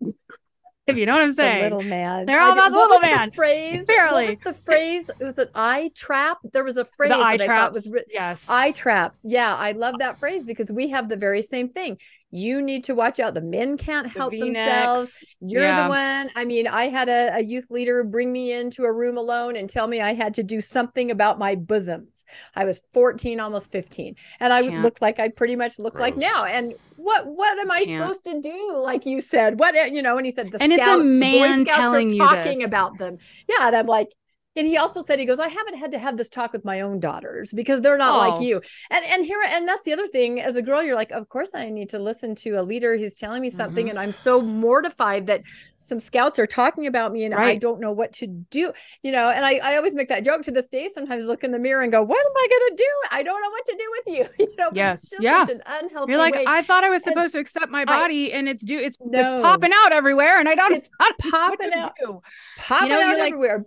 S3: If you know what I'm saying,
S1: the little man.
S3: They're all about the little man.
S1: The phrase. Barely. What was the phrase? It was the eye trap. There was a phrase
S3: the eye
S1: that
S3: traps.
S1: I thought was
S3: ri- yes,
S1: eye traps. Yeah, I love that phrase because we have the very same thing you need to watch out. The men can't help the themselves. You're yeah. the one. I mean, I had a, a, youth leader bring me into a room alone and tell me I had to do something about my bosoms. I was 14, almost 15, and I can't. looked like I pretty much look like now. And what what am I can't. supposed to do? Like you said, what you know? And he said the and scouts, it's a man the Boy Scouts are talking about them. Yeah, and I'm like, and he also said he goes i haven't had to have this talk with my own daughters because they're not oh. like you and and here and that's the other thing as a girl you're like of course i need to listen to a leader who's telling me something mm-hmm. and i'm so mortified that some scouts are talking about me and right. i don't know what to do you know and I, I always make that joke to this day sometimes look in the mirror and go what am i going to do i don't know what to do with you you know
S3: yes yeah
S1: unhealthy
S3: you're like
S1: way.
S3: i thought i was supposed and to accept my body I, and it's do it's, no. it's popping out everywhere and i don't
S1: it's popping out do. popping you know, out everywhere like,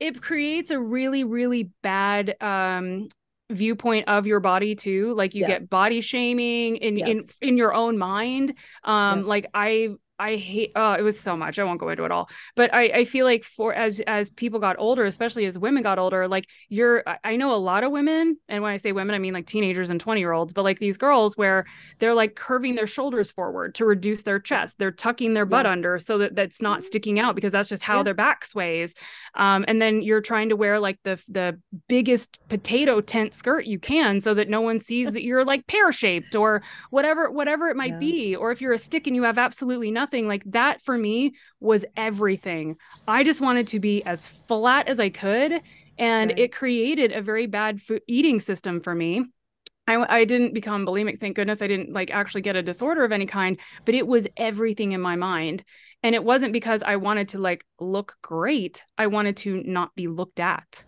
S3: it creates a really really bad um viewpoint of your body too like you yes. get body shaming in yes. in in your own mind um like i I hate oh it was so much I won't go into it all but I I feel like for as as people got older especially as women got older like you're I know a lot of women and when I say women I mean like teenagers and 20 year olds but like these girls where they're like curving their shoulders forward to reduce their chest they're tucking their butt yeah. under so that that's not mm-hmm. sticking out because that's just how yeah. their back sways um and then you're trying to wear like the the biggest potato tent skirt you can so that no one sees that you're like pear shaped or whatever whatever it might yeah. be or if you're a stick and you have absolutely nothing nothing. Like that for me was everything. I just wanted to be as flat as i could and right. it created a very bad food eating system for me. I, I didn't become bulimic thank goodness. I didn't like actually get a disorder of any kind but it was everything in my mind. And it wasn't because i wanted to like look great. I wanted to not be looked at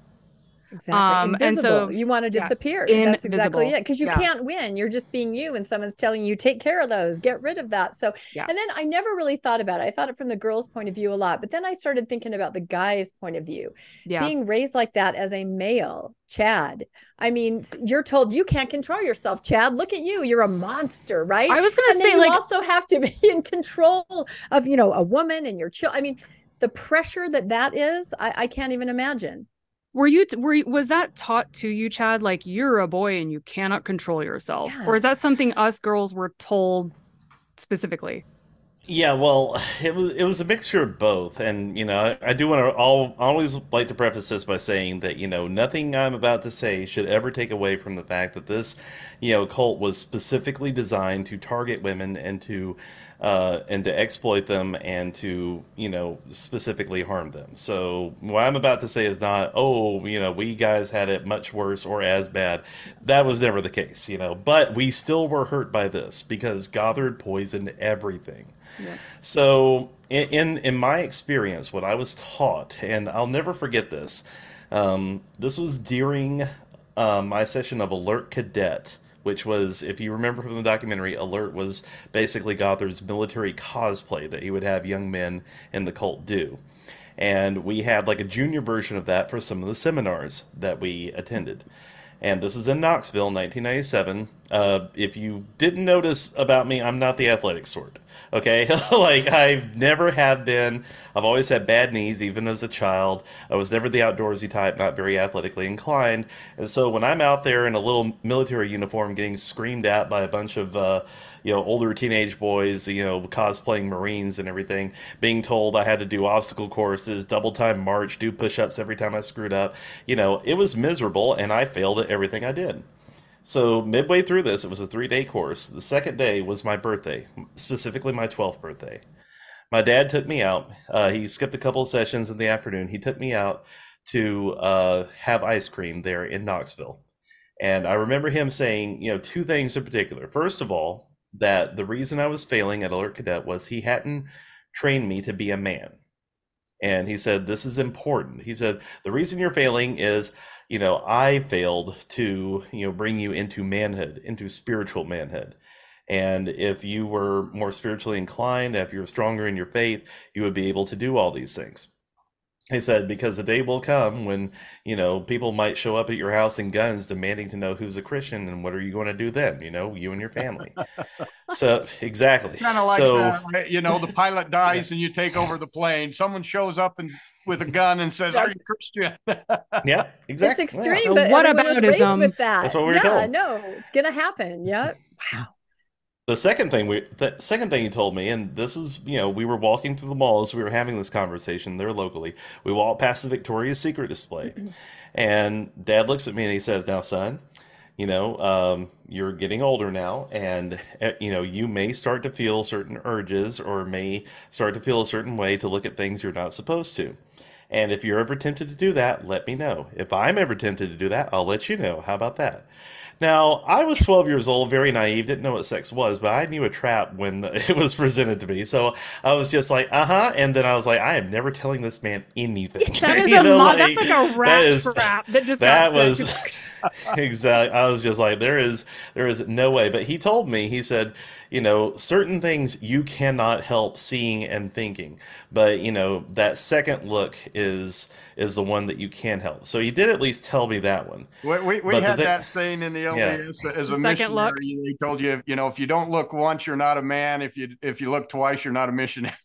S1: Exactly. Um, invisible. And so you want to disappear. Yeah, That's exactly it. Because you yeah. can't win. You're just being you, and someone's telling you, take care of those, get rid of that. So, yeah. and then I never really thought about it. I thought it from the girl's point of view a lot, but then I started thinking about the guy's point of view. Yeah. Being raised like that as a male, Chad. I mean, you're told you can't control yourself, Chad. Look at you. You're a monster, right?
S3: I was going
S1: to
S3: say,
S1: you
S3: like,
S1: also have to be in control of, you know, a woman and your child. I mean, the pressure that that is, I, I can't even imagine
S3: were you were you, was that taught to you chad? Like you're a boy and you cannot control yourself. Yeah. or is that something us girls were told specifically?
S4: Yeah well it was it was a mixture of both. And you know i, I do want to all always like to preface this by saying that you know nothing i'm about to say should ever take away from the fact that this you know cult was specifically designed to target women and to uh, and to exploit them and to you know specifically harm them. So what I'm about to say is not oh you know we guys had it much worse or as bad. That was never the case, you know. But we still were hurt by this because Gothard poisoned everything. Yeah. So in, in, in my experience, what I was taught, and I'll never forget this. Um, this was during uh, my session of Alert Cadet which was, if you remember from the documentary, Alert was basically Gothard's military cosplay that he would have young men in the cult do. And we had like a junior version of that for some of the seminars that we attended. And this is in Knoxville, 1997. Uh, if you didn't notice about me, I'm not the athletic sort. Okay, like I've never have been. I've always had bad knees, even as a child. I was never the outdoorsy type, not very athletically inclined. And so when I'm out there in a little military uniform, getting screamed at by a bunch of uh, you know older teenage boys, you know cosplaying Marines and everything, being told I had to do obstacle courses, double time march, do push-ups every time I screwed up, you know, it was miserable, and I failed at everything I did. So midway through this, it was a three day course. The second day was my birthday, specifically my 12th birthday. My dad took me out. Uh, he skipped a couple of sessions in the afternoon. He took me out to uh, have ice cream there in Knoxville. And I remember him saying, you know, two things in particular. First of all, that the reason I was failing at Alert Cadet was he hadn't trained me to be a man. And he said, This is important. He said, The reason you're failing is you know, I failed to, you know, bring you into manhood, into spiritual manhood. And if you were more spiritually inclined, if you're stronger in your faith, you would be able to do all these things. He said, because the day will come when, you know, people might show up at your house in guns demanding to know who's a Christian and what are you going to do then? You know, you and your family. so, exactly.
S2: Kind of like, so, the, you know, the pilot dies and you take over the plane. Someone shows up and with a gun and says, "Are you Christian?"
S4: yeah, exactly.
S1: It's extreme, yeah. but what about with that?
S4: That's what we were
S1: yeah,
S4: told.
S1: No, it's gonna happen. Yeah. Wow.
S4: The second thing we the second thing he told me, and this is you know we were walking through the mall as we were having this conversation there locally. We walked past the Victoria's Secret display, and Dad looks at me and he says, "Now, son." You know, um, you're getting older now, and eh, you know you may start to feel certain urges, or may start to feel a certain way to look at things you're not supposed to. And if you're ever tempted to do that, let me know. If I'm ever tempted to do that, I'll let you know. How about that? Now, I was 12 years old, very naive, didn't know what sex was, but I knew a trap when it was presented to me. So I was just like, uh huh. And then I was like, I am never telling this man anything.
S3: That is you know, a, like, that's like a rap that is, trap that just
S4: that was exactly. I was just like, there is, there is no way. But he told me, he said, you know, certain things you cannot help seeing and thinking, but you know that second look is is the one that you can help. So he did at least tell me that one.
S2: We, we, we had the, that saying in the LDS yeah. as a missionary. Look. They told you, you know, if you don't look once, you're not a man. If you if you look twice, you're not a missionary.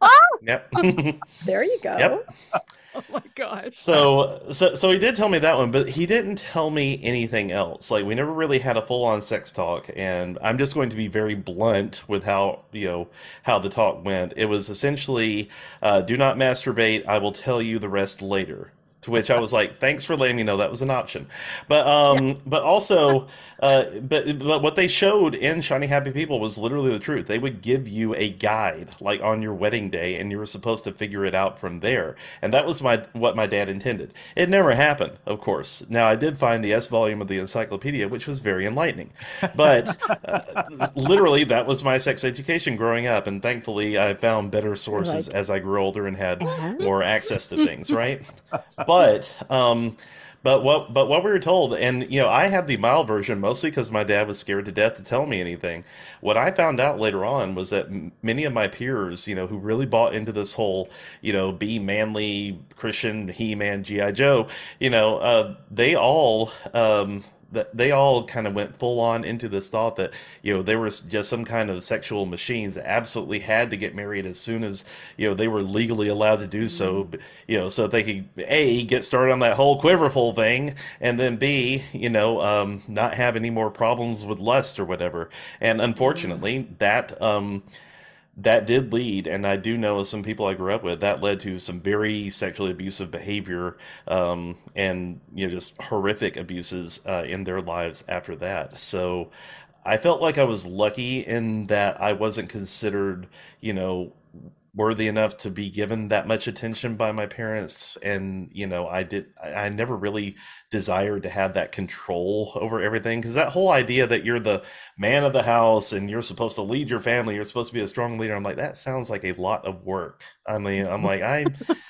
S1: oh, yep. there you go.
S4: Yep.
S3: oh my god.
S4: So so so he did tell me that one, but he didn't tell me anything else. Like we never really had a full on sex talk, and I'm just going to be very blunt with how you know how the talk went. It was essentially, uh, do not masturbate. I will tell you the rest later. To which I was like, "Thanks for letting me know that was an option," but um, yeah. but also, uh, but but what they showed in Shiny Happy People was literally the truth. They would give you a guide like on your wedding day, and you were supposed to figure it out from there. And that was my what my dad intended. It never happened, of course. Now I did find the S volume of the encyclopedia, which was very enlightening, but uh, literally that was my sex education growing up, and thankfully I found better sources like, as I grew older and had more access to things. Right but um, but what but what we were told, and you know, I had the mild version mostly because my dad was scared to death to tell me anything. What I found out later on was that many of my peers, you know, who really bought into this whole, you know, be manly Christian He Man GI Joe, you know, uh, they all um, they all kind of went full on into this thought that you know they were just some kind of sexual machines that absolutely had to get married as soon as you know they were legally allowed to do so mm-hmm. you know so they could a get started on that whole quiverful thing and then b you know um, not have any more problems with lust or whatever and unfortunately mm-hmm. that um, that did lead, and I do know some people I grew up with, that led to some very sexually abusive behavior um, and you know just horrific abuses uh, in their lives after that. So I felt like I was lucky in that I wasn't considered, you know, worthy enough to be given that much attention by my parents and you know i did i never really desired to have that control over everything because that whole idea that you're the man of the house and you're supposed to lead your family you're supposed to be a strong leader i'm like that sounds like a lot of work. I mean i'm like i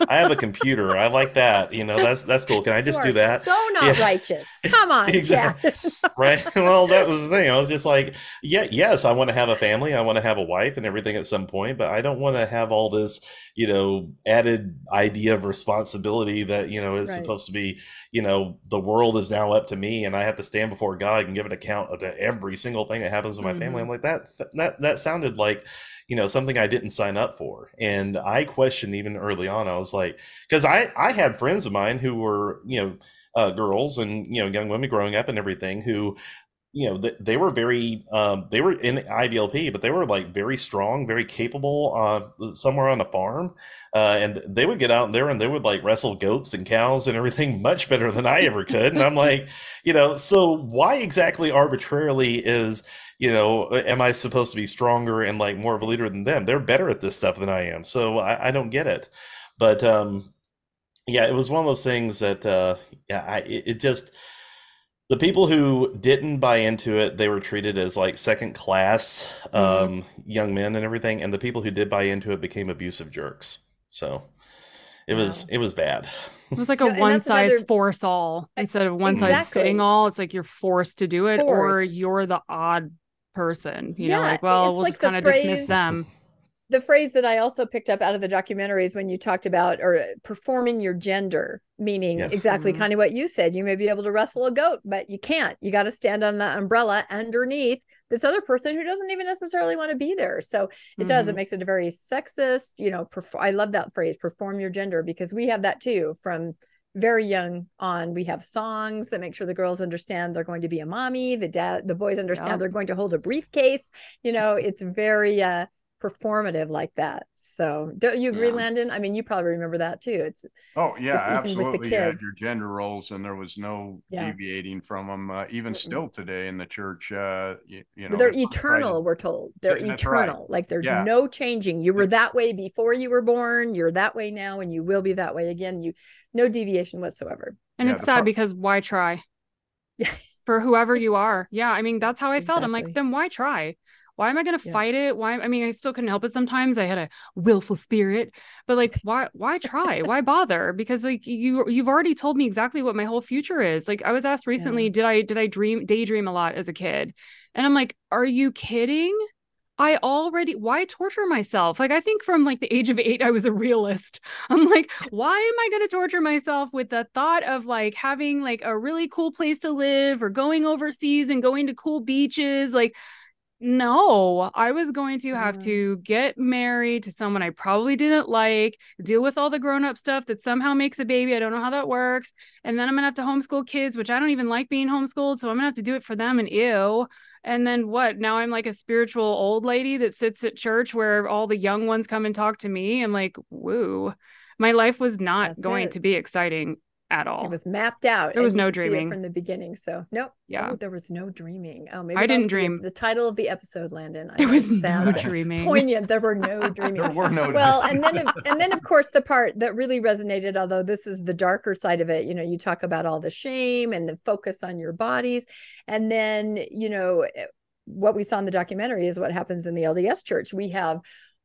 S4: i have a computer. I like that you know that's that's cool. Can i just do that?
S1: so not yeah. righteous. Come on,
S4: Exactly.
S1: Chad.
S4: right? Well that was the thing. I was just like yeah yes i want to have a family. I want to have a wife and everything at some point but i don't want to have all this you know added idea of responsibility that you know is
S1: Right.
S4: supposed to be you know the world is now up to me and i have to stand before god and give an account of every single thing that happens with my family. I'm like that that that sounded like you know something i didn't sign up for. And i questioned even early on i was like because i i had friends of mine who were you know uh, girls and you know young women growing up and everything who you know they, they were very um, they were in the IBLP but they were like very strong very capable uh, somewhere on a farm uh, and they would get out there and they would like wrestle goats and cows and everything much better than I ever could and I'm like you know so why exactly arbitrarily is you know am I supposed to be stronger and like more of a leader than them? They're better at this stuff than I am so I, I don't get it but um yeah, it was one of those things that uh yeah, I it, it just the people who didn't buy into it, they were treated as like second class um young men and everything, and the people who did buy into it became abusive jerks. So it was it was bad.
S3: It was like a
S1: and
S3: one size
S1: another-
S3: force all instead of one size fitting all. It's like you're forced to do it, or you're the odd person. You know, like well, we'll
S1: like
S3: just kind of dismiss them.
S1: The phrase that I also picked up out of the documentary is when you talked about or performing your gender, meaning
S4: Yeah.
S1: exactly
S3: Mhm.
S1: kind of what you said. You may be able to wrestle a goat, but you can't. You got to stand on that umbrella underneath this other person who doesn't even necessarily want to be there. So it does. It
S3: Mhm.
S1: makes it a very sexist. You know, perf- I love that phrase, perform your gender, because we have that too from very young on. We have songs that make sure the girls understand they're going to be a mommy. The dad, the boys understand
S3: Yep.
S1: they're going to hold a briefcase. You know, it's very uh performative like that. So don't you agree,
S3: Yeah.
S1: Landon? I mean, you probably remember that too. It's
S2: Oh yeah,
S1: With- even with the
S2: absolutely. You had your gender roles, and there was no
S1: Yeah.
S2: deviating from them. Uh, even
S1: Mm-mm.
S2: still today in the church, uh, you, you know,
S1: they're
S2: it's not
S1: eternal, we're told. They're
S2: That's right.
S1: eternal. Like there's
S2: Yeah.
S1: no changing. You were that way before you were born, you're that way now, and you will be that way again. You no deviation whatsoever.
S3: And
S2: Yeah,
S3: it's sad
S2: part-
S3: because why try?
S1: Yeah.
S3: For whoever you are. Yeah. I mean, that's how I felt. I'm like, then why try? Why am I gonna
S1: Yeah.
S3: fight it? Why I mean, I still couldn't help it sometimes. I had a willful spirit, but like why why try? why bother? Because like you you've already told me exactly what my whole future is. Like I was asked recently,
S1: Yeah.
S3: did I did I dream daydream a lot as a kid? And I'm like, are you kidding? I already why torture myself? Like I think from like the age of 8 I was a realist. I'm like, why am I going to torture myself with the thought of like having like a really cool place to live or going overseas and going to cool beaches like no, I was going to have
S1: Yeah.
S3: to get married to someone I probably didn't like, deal with all the grown up stuff that somehow makes a baby. I don't know how that works. And then I'm going to have to homeschool kids, which I don't even like being homeschooled. So I'm going to have to do it for them. And ew. And then what? Now I'm like a spiritual old lady that sits at church where all the young ones come and talk to me. I'm like, woo. My life was not
S1: That's
S3: going
S1: it.
S3: to be exciting at all.
S1: It was mapped out.
S3: There was no
S1: could
S3: dreaming.
S1: from the beginning. So nope.
S3: Yeah.
S1: Oh, there was no dreaming. Oh, maybe
S3: I didn't dream.
S1: The title of the episode, Landon. I
S3: there
S1: know
S3: was
S1: it's sad,
S3: no
S1: but
S3: dreaming.
S1: Poignant. There were no dreaming.
S2: There were no.
S1: well and then and then of course the part that really resonated although this is the darker side of it you know you talk about all the shame and the focus on your bodies and then you know eh, what we saw in the documentary is what happens in the LDS church we have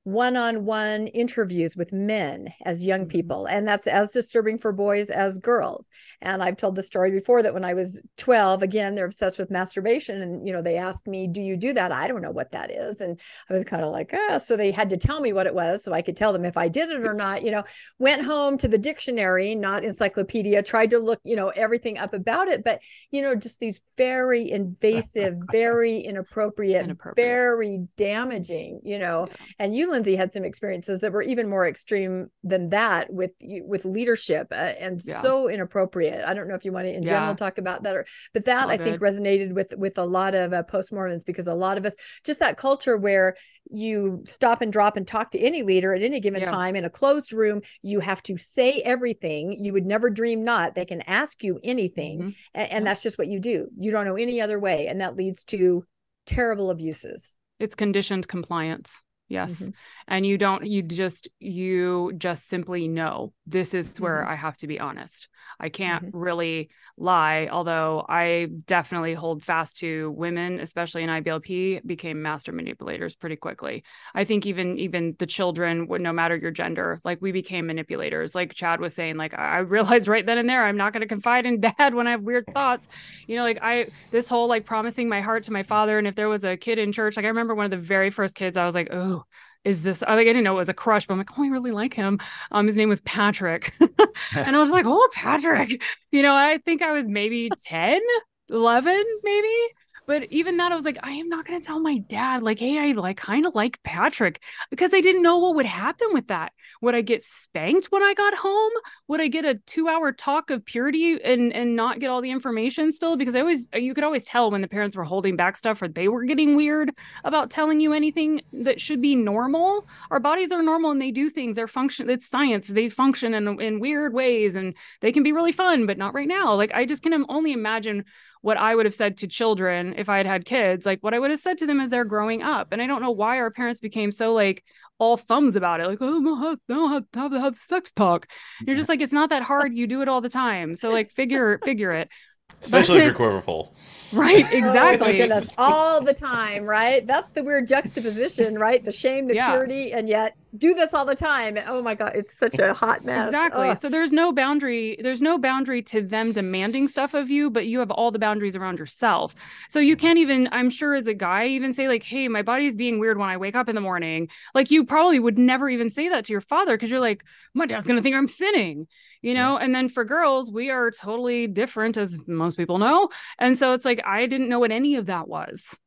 S1: one-on-one interviews with men as young
S3: Mhm.
S1: people and that's as disturbing for boys as girls and i've told the story before that when i was 12 again they're obsessed with masturbation and you know they asked me do you do that i don't know what that is and i was kind of like ah so they had to tell me what it was so i could tell them if i did it or not you know went home to the dictionary not encyclopedia tried to look you know everything up about it but you know just these very invasive very inappropriate,
S3: Inappropriate.
S1: very damaging you know
S3: Yeah.
S1: and you lindsey had some experiences that were even more extreme than that with with leadership uh, and
S3: Yeah.
S1: so inappropriate i don't know if you want to in
S3: Yeah.
S1: general talk about that or but that i think resonated with with a lot of uh, post-mormons because a lot of us just that culture where you stop and drop and talk to any leader at any given
S3: Yeah.
S1: time in a closed room you have to say everything you would never dream not they can ask you anything
S3: Mhm.
S1: a- and,
S3: Yeah.
S1: that's just what you do you don't know any other way and that leads to terrible abuses
S3: It's conditioned compliance. Yes.
S1: Mm-hmm.
S3: And you don't, you just, you just simply know this is where
S1: Mhm.
S3: I have to be honest. I can't really lie, although I definitely hold fast to women, especially in IBLP, became master manipulators pretty quickly. I think even even the children, no matter your gender, like we became manipulators. Like Chad was saying, like I realized right then and there, I'm not going to confide in dad when I have weird thoughts. You know, like I this whole like promising my heart to my father, and if there was a kid in church, like I remember one of the very first kids, I was like, oh is this I like I didn't know it was a crush, but I'm like, oh, I really like him. Um, his name was Patrick. and I was like, oh, Patrick. You know, I think I was maybe 10, 11, maybe. But even that, I was like, I am not going to tell my dad, like, hey, I like kind of like Patrick because I didn't know what would happen with that. Would I get spanked when I got home? Would I get a two hour talk of purity and and not get all the information still? Because I always you could always tell when the parents were holding back stuff or they were getting weird about telling you anything that should be normal. Our bodies are normal and they do things. They're function. It's science. They function in in weird ways and they can be really fun, but not right now. Like I just can only imagine what I would have said to children if I had had kids, like what I would have said to them as they're growing up. And I don't know why our parents became so like all thumbs about it. Like, oh, no, no, have, have, have sex talk. You're just like, it's not that hard. You do it all the time. So like figure, figure it.
S4: Especially if you're quiverful.
S3: Right,
S1: Oh,
S3: exactly.
S1: goodness. All the time, right? That's the weird juxtaposition, right? The shame, the
S3: Yeah.
S1: purity, and yet do this all the time. Oh my God, it's such a hot mess.
S3: Exactly.
S1: Ugh.
S3: So there's no boundary. There's no boundary to them demanding stuff of you, but you have all the boundaries around yourself. So you can't even, I'm sure, as a guy, even say, like, hey, my body's being weird when I wake up in the morning. Like, you probably would never even say that to your father because you're like, my dad's going to think I'm sinning, you know? And then for girls, we are totally different, as most people know. And so it's like, I didn't know what any of that was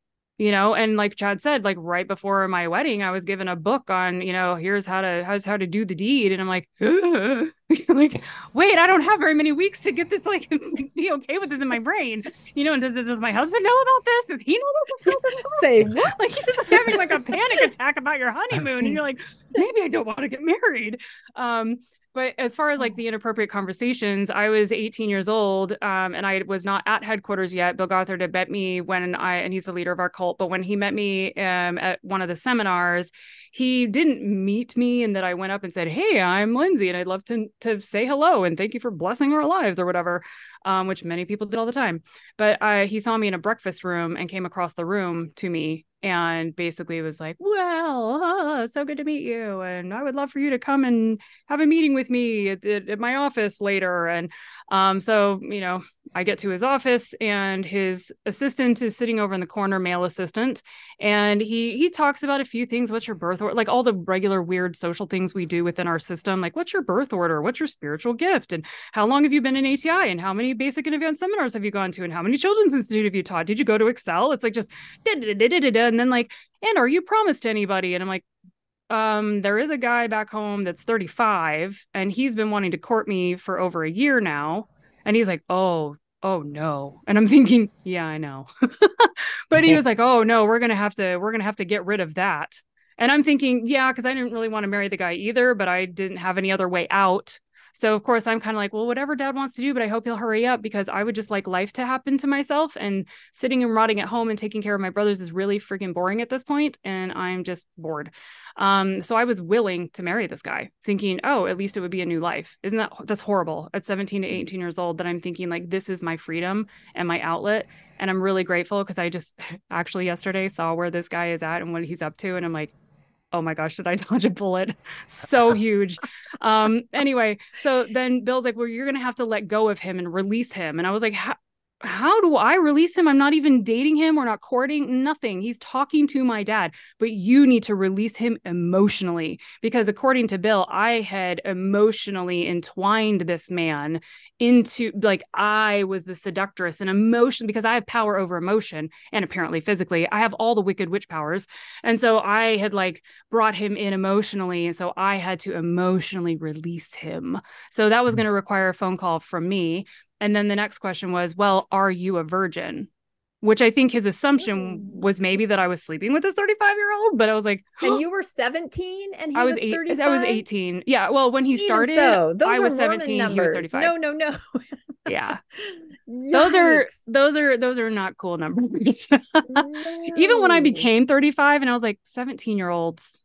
S3: you know and like chad said like right before my wedding i was given a book on you know here's how to how's how to do the deed and i'm like like wait i don't have very many weeks to get this like be okay with this in my brain you know and does, does my husband know about this does he know about this
S1: Say what?
S3: like you're just having like a panic attack about your honeymoon and you're like maybe i don't want to get married um but as far as like the inappropriate conversations, I was 18 years old um, and I was not at headquarters yet. Bill Gothard had met me when I, and he's the leader of our cult, but when he met me um, at one of the seminars, he didn't meet me and that I went up and said, Hey, I'm Lindsey and I'd love to, to say hello and thank you for blessing our lives or whatever, um, which many people did all the time. But uh, he saw me in a breakfast room and came across the room to me and basically it was like, "Well, so good to meet you, and I would love for you to come and have a meeting with me at, at, my office later." And um, so you know, I get to his office, and his assistant is sitting over in the corner, male assistant, and he he talks about a few things. What's your birth order? Like all the regular weird social things we do within our system. Like, what's your birth order? What's your spiritual gift? And how long have you been in ATI? And how many basic and advanced seminars have you gone to? And how many children's institute have you taught? Did you go to Excel? It's like just da da da da da and then like and are you promised to anybody? And i'm like um there is a guy back home that's 35 and he's been wanting to court me for over a year now. And he's like oh oh no. And i'm thinking yeah i know. But he was like oh no we're gonna have to we're gonna have to get rid of that. And i'm thinking yeah because i didn't really want to marry the guy either but i didn't have any other way out so of course I'm kind of like, well, whatever dad wants to do, but I hope he'll hurry up because I would just like life to happen to myself and sitting and rotting at home and taking care of my brothers is really freaking boring at this point and I'm just bored. Um so I was willing to marry this guy thinking, "Oh, at least it would be a new life." Isn't that that's horrible. At 17 to 18 years old that I'm thinking like this is my freedom and my outlet and I'm really grateful because I just actually yesterday saw where this guy is at and what he's up to and I'm like oh my gosh, did I dodge a bullet? So huge. Um, anyway, so then Bill's like, well, you're gonna have to let go of him and release him. And I was like, how do I release him? I'm not even dating him. We're not courting, nothing. He's talking to my dad, but you need to release him emotionally because, according to Bill, I had emotionally entwined this man into like I was the seductress and emotion because I have power over emotion and apparently physically. I have all the wicked witch powers. And so I had like brought him in emotionally. And so I had to emotionally release him. So that was mm. going to require a phone call from me. And then the next question was, well, are you a virgin? Which I think his assumption mm. was maybe that I was sleeping with this 35 year old, but I was like,
S1: And you were 17 and he
S3: I was,
S1: was, 35?
S3: I was 18. Yeah. Well, when he
S1: Even
S3: started,
S1: so, those
S3: I was
S1: Mormon
S3: 17,
S1: numbers.
S3: he was 35.
S1: No, no, no.
S3: yeah. Those are those are those are not cool numbers. Even when I became 35 and I was like 17 year olds,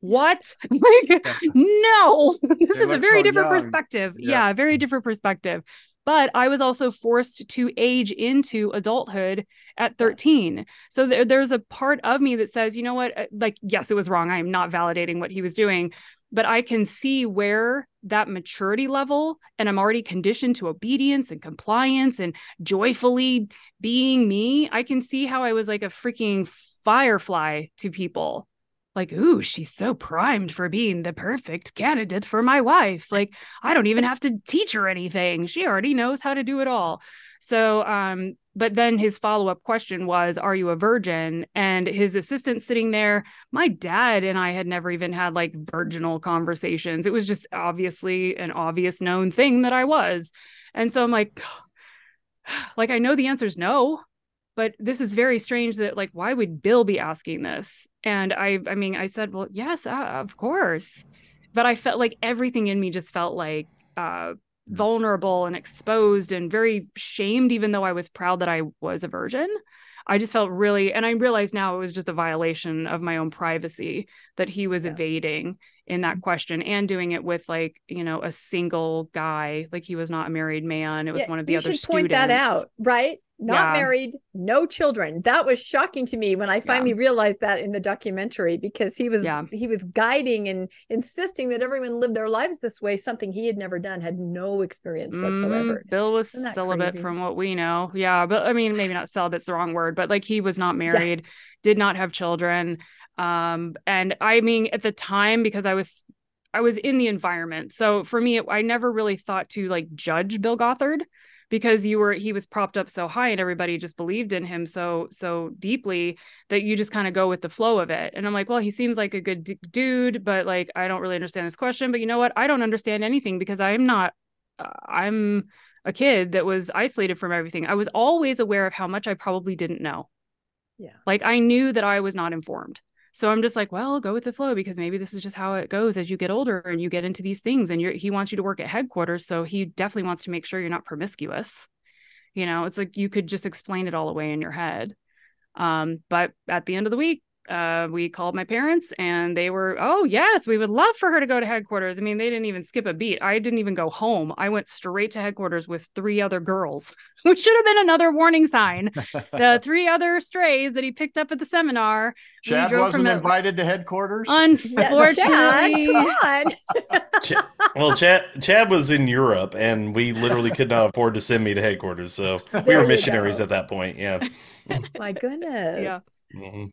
S3: what? like, no, this
S2: They
S3: is a very
S2: so
S3: different
S2: young.
S3: perspective.
S2: Yeah.
S3: Yeah. very different perspective. But I was also forced to age into adulthood at 13. So there, there's a part of me that says, you know what? Uh, Like, yes, it was wrong. I am not validating what he was doing, but I can see where that maturity level, and I'm already conditioned to obedience and compliance and joyfully being me. I can see how I was like a freaking firefly to people like, ooh, she's so primed for being the perfect candidate for my wife. Like, I don't even have to teach her anything. She already knows how to do it all. So, um, but then his follow up question was, Are you a virgin? And his assistant sitting there, my dad and I had never even had like virginal conversations. It was just obviously an obvious known thing that I was. And so I'm like, like, I know the answer is no, but this is very strange that like why would bill be asking this? And i i mean i said well yes uh, of course. But i felt like everything in me just felt like uh vulnerable and exposed and very shamed even though i was proud that i was a virgin. I just felt really and i realized now it was just a violation of my own privacy that he was
S1: Yeah.
S3: evading in that question and doing it with like you know a single guy like he was not a married man. It was
S1: Yeah,
S3: one of the
S1: you
S3: other
S1: should point
S3: students.
S1: that out, right? Not
S3: Yeah.
S1: married, no children. That was shocking to me when I finally realized that in the documentary because he was
S3: Yeah.
S1: he was guiding and insisting that everyone live their lives this way, something he had never done, had no experience whatsoever.
S3: Mhm. Bill was celibate
S1: crazy?
S3: from what we know. Yeah, but I mean, maybe not celibate's the wrong word, but like he was not married, did not have children. Um, and I mean, at the time, because I was, I was in the environment. So for me, I never really thought to like judge Bill Gothard because you were he was propped up so high and everybody just believed in him so so deeply that you just kind of go with the flow of it. And i'm like well he seems like a good d- dude but like i don't really understand this question but you know what? I don't understand anything because i'm not uh, i'm a kid that was isolated from everything. I was always aware of how much i probably didn't know.
S1: Yeah.
S3: like i knew that i was not informed so i'm just like well go with the flow because maybe this is just how it goes as you get older and you get into these things and he wants you to work at headquarters so he definitely wants to make sure you're not promiscuous. You know it's like you could just explain it all away in your head. Um but at the end of the week uh we called my parents and they were oh yes we would love for her to go to headquarters i mean they didn't even skip a beat i didn't even go home i went straight to headquarters with three other girls which should have been another warning sign the three other strays that he picked up at the seminar we
S2: Chad
S3: drove
S2: wasn't
S3: from
S2: invited to headquarters.
S1: Yeah, Chad,
S3: unfortunately
S1: come on.
S4: Ch- well, Chad, Chad was in Europe, and we literally could not afford to send me to headquarters, so we
S1: There
S4: were missionaries
S1: go.
S4: at that point. Yeah.
S1: My goodness.
S3: Yeah.
S4: Mhm.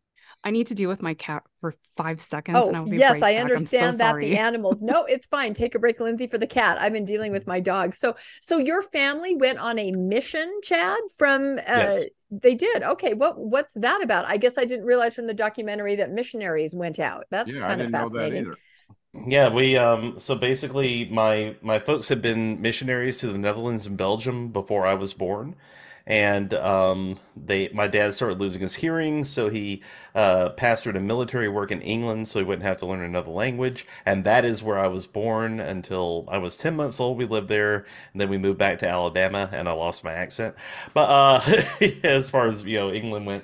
S3: I need to deal with my cat for five seconds
S1: Oh,
S3: and I'll be
S1: yes,
S3: right
S1: I
S3: back. I'm so
S1: understand that
S3: sorry.
S1: the animals. No, it's fine. Take a break, Lindsey, for the cat. I've been dealing with my dog. So, so your family went on a mission, Chad. From uh,
S4: Yes.
S1: they did. Okay, what what's that about? I guess I didn't realize from the documentary that missionaries went out. That's
S2: yeah, I
S1: kind of
S2: didn't know that
S1: fascinating.
S2: either.
S4: Yeah, we um so basically my my folks had been missionaries to the Netherlands and Belgium before I was born. And um they my dad started losing his hearing, so he uh pastored in military work in England so he wouldn't have to learn another language. And that is where I was born until I was 10 months old. We lived there, and then we moved back to Alabama and I lost my accent. But uh as far as, you know, England went.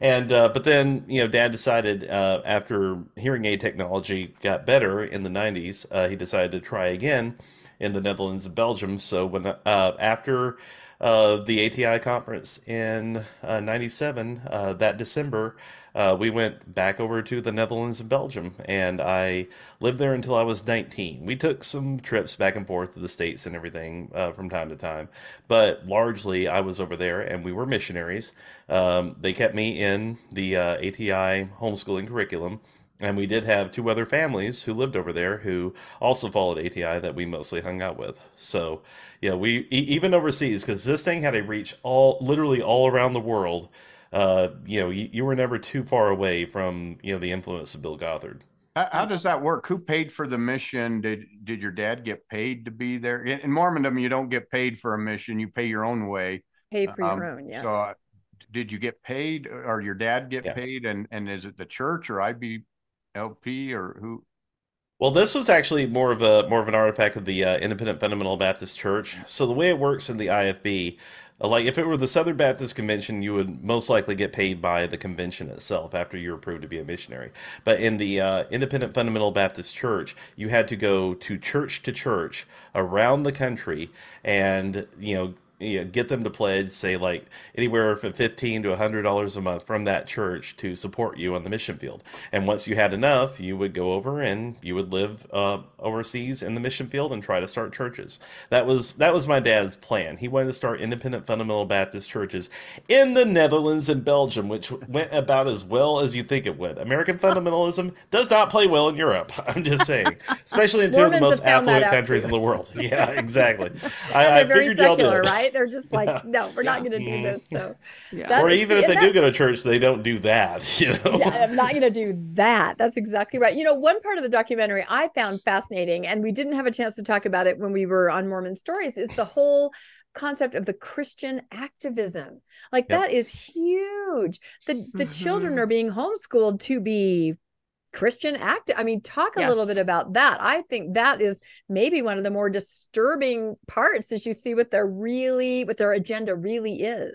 S4: And uh, but then you know, Dad decided uh, after hearing aid technology got better in the '90s, uh, he decided to try again in the Netherlands and Belgium. So when uh, after uh, the ATI conference in uh, '97, uh, that December, uh, we went back over to the Netherlands and Belgium, and I lived there until I was 19. We took some trips back and forth to the States and everything uh, from time to time, but largely I was over there, and we were missionaries. Um, they kept me in the ATI homeschooling curriculum. And we did have two other families who lived over there who also followed ATI that we mostly hung out with. So, yeah, we e- even overseas because this thing had a reach all literally all around the world. Uh, you know, you, you were never too far away from you know the influence of Bill Gothard.
S2: How, how does that work? Who paid for the mission? Did did your dad get paid to be there? In, in Mormondom, you don't get paid for a mission; you pay your own way.
S1: Pay for
S2: Um,
S1: your own. Yeah.
S2: So, uh, did you get paid, or your dad get
S4: Yeah.
S2: paid? And and is it the church or IBLP or who?
S4: Well, this was actually more of a more of an artifact of the uh, Independent Fundamental Baptist Church. So the way it works in the IFB, like if it were the Southern Baptist Convention, you would most likely get paid by the convention itself after you're approved to be a missionary. But in the uh, Independent Fundamental Baptist Church, you had to go to church to church around the country and you know you know, get them to pledge, say like anywhere from fifteen to hundred dollars a month from that church to support you on the mission field. And once you had enough, you would go over and you would live uh, overseas in the mission field and try to start churches. That was that was my dad's plan. He wanted to start independent fundamental Baptist churches in the Netherlands and Belgium, which went about as well as you think it would. American fundamentalism does not play well in Europe. I'm just saying, especially in two of the most affluent countries in the world. Yeah, exactly.
S1: I, I figured y'all did. right? They're just like, no, we're not going to do this. So,
S4: yeah. or even if they that, do go to church, they don't do that. You know,
S1: yeah, I'm not going to do that. That's exactly right. You know, one part of the documentary I found fascinating, and we didn't have a chance to talk about it when we were on Mormon Stories, is the whole concept of the Christian activism. Like yep. that is huge. The the mm-hmm. children are being homeschooled to be Christian act. I mean, talk a yes. little bit about that. I think that is maybe one of the more disturbing parts as you see what their really what their agenda really is.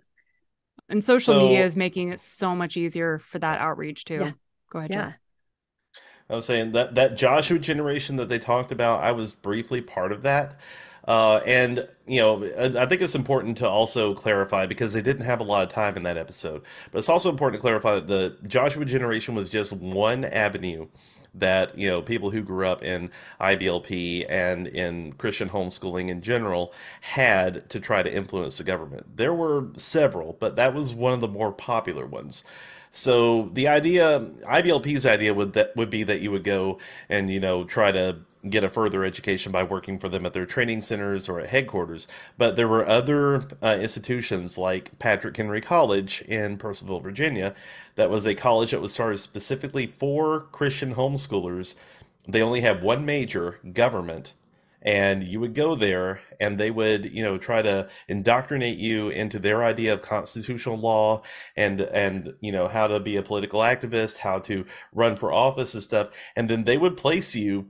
S3: And social so, media is making it so much easier for that outreach too. Yeah. Go ahead. Yeah.
S4: I was saying that that Joshua generation that they talked about, I was briefly part of that. Uh, and you know, I think it's important to also clarify because they didn't have a lot of time in that episode. But it's also important to clarify that the Joshua generation was just one avenue that you know people who grew up in IBLP and in Christian homeschooling in general had to try to influence the government. There were several, but that was one of the more popular ones. So the idea, IBLP's idea would that would be that you would go and you know try to get a further education by working for them at their training centers or at headquarters. But there were other uh, institutions like Patrick Henry College in Purcellville, Virginia, that was a college that was started specifically for Christian homeschoolers. They only had one major, government, and you would go there and they would you know try to indoctrinate you into their idea of constitutional law and and you know how to be a political activist how to run for office and stuff and then they would place you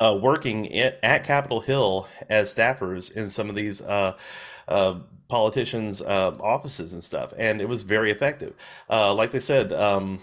S4: uh, working at, at Capitol Hill as staffers in some of these uh, uh, politicians' uh, offices and stuff, and it was very effective. Uh, like they said, um,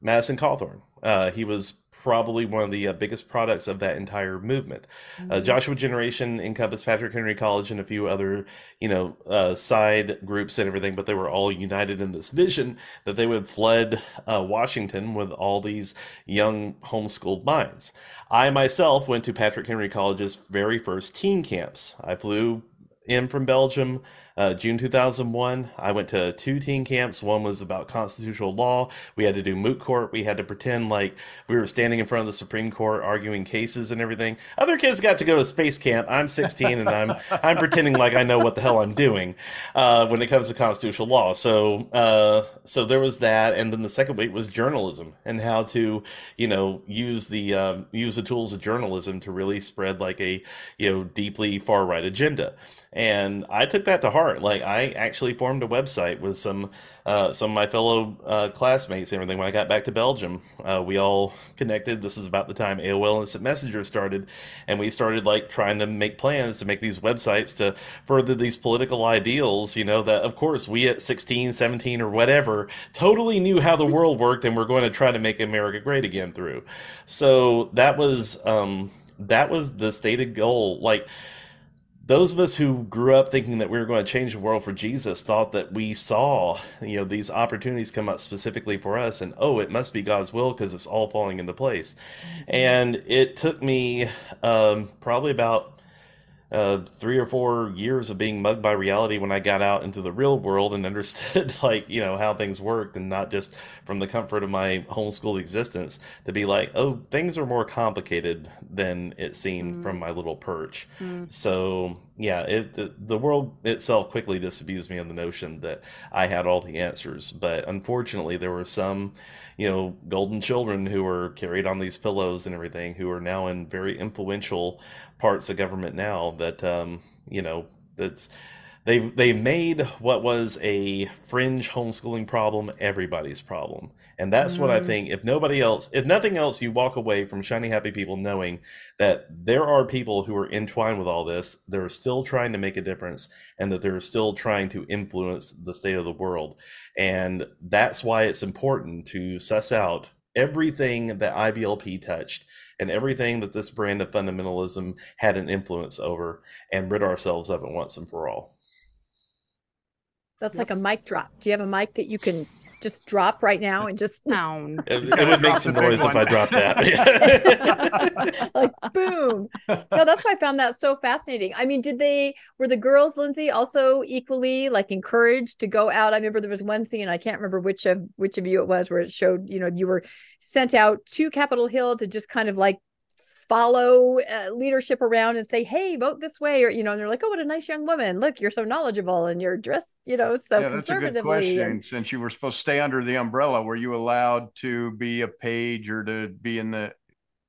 S4: Madison Cawthorn, uh, he was probably one of the uh, biggest products of that entire movement. Uh, mm-hmm. Uh, Joshua Generation encompassed Patrick Henry College and a few other, you know, uh, side groups and everything, but they were all united in this vision that they would flood uh, Washington with all these young homeschooled minds. I myself went to Patrick Henry College's very first teen camps. I flew in from Belgium, uh, June 2001. I went to two teen camps. One was about constitutional law. We had to do moot court. We had to pretend like we were standing in front of the Supreme Court arguing cases and everything. Other kids got to go to space camp. I'm 16 and I'm I'm pretending like I know what the hell I'm doing uh, when it comes to constitutional law. So uh, so there was that, and then the second week was journalism and how to you know use the um, use the tools of journalism to really spread like a you know deeply far right agenda and I took that to heart. Like I actually formed a website with some uh, some of my fellow uh, classmates and everything. When I got back to Belgium, uh, we all connected. This is about the time AOL Instant Messenger started, and we started like trying to make plans to make these websites to further these political ideals. You know that of course we at 16, 17 or whatever totally knew how the world worked, and we're going to try to make America great again through. So that was um, that was the stated goal. Like those of us who grew up thinking that we were going to change the world for Jesus thought that we saw, you know, these opportunities come up specifically for us, and oh, it must be God's will because it's all falling into place. And it took me um, probably about uh, three or four years of being mugged by reality when I got out into the real world and understood like you know how things worked and not just from the comfort of my homeschool existence to be like oh things are more complicated than it seemed mm. from my little perch. Mm. So yeah, it the, the world itself quickly disabused me of the notion that I had all the answers, but unfortunately there were some you know, golden children who were carried on these pillows and everything, who are now in very influential parts of government now. That um, you know, that's they've they made what was a fringe homeschooling problem everybody's problem and that's mm-hmm. what i mm. think if nobody else if nothing else you walk away from shiny happy people knowing that there are people who are entwined with all this they're still trying to make a difference and that they're still trying to influence the state of the world and that's why it's important to suss out everything that iblp touched and everything that this brand of fundamentalism had an influence over and rid ourselves of it once and for all
S1: that's yep. like a mic drop. Do you have a mic that you can just drop right now and just
S3: sound?
S4: It, it would make some noise if I dropped that.
S1: like boom. No, that's why I found that so fascinating. I mean, did they were the girls, Lindsey, also equally like encouraged to go out? I remember there was one scene, I can't remember which of which of you it was, where it showed, you know, you were sent out to Capitol Hill to just kind of like follow uh, leadership around and say, "Hey, vote this way," or you know, and they're like, "Oh, what a nice young woman! Look, you're so knowledgeable and you're dressed, you know, so yeah, that's a good question.
S2: And... Since you were supposed to stay under the umbrella, were you allowed to be a page or to be in the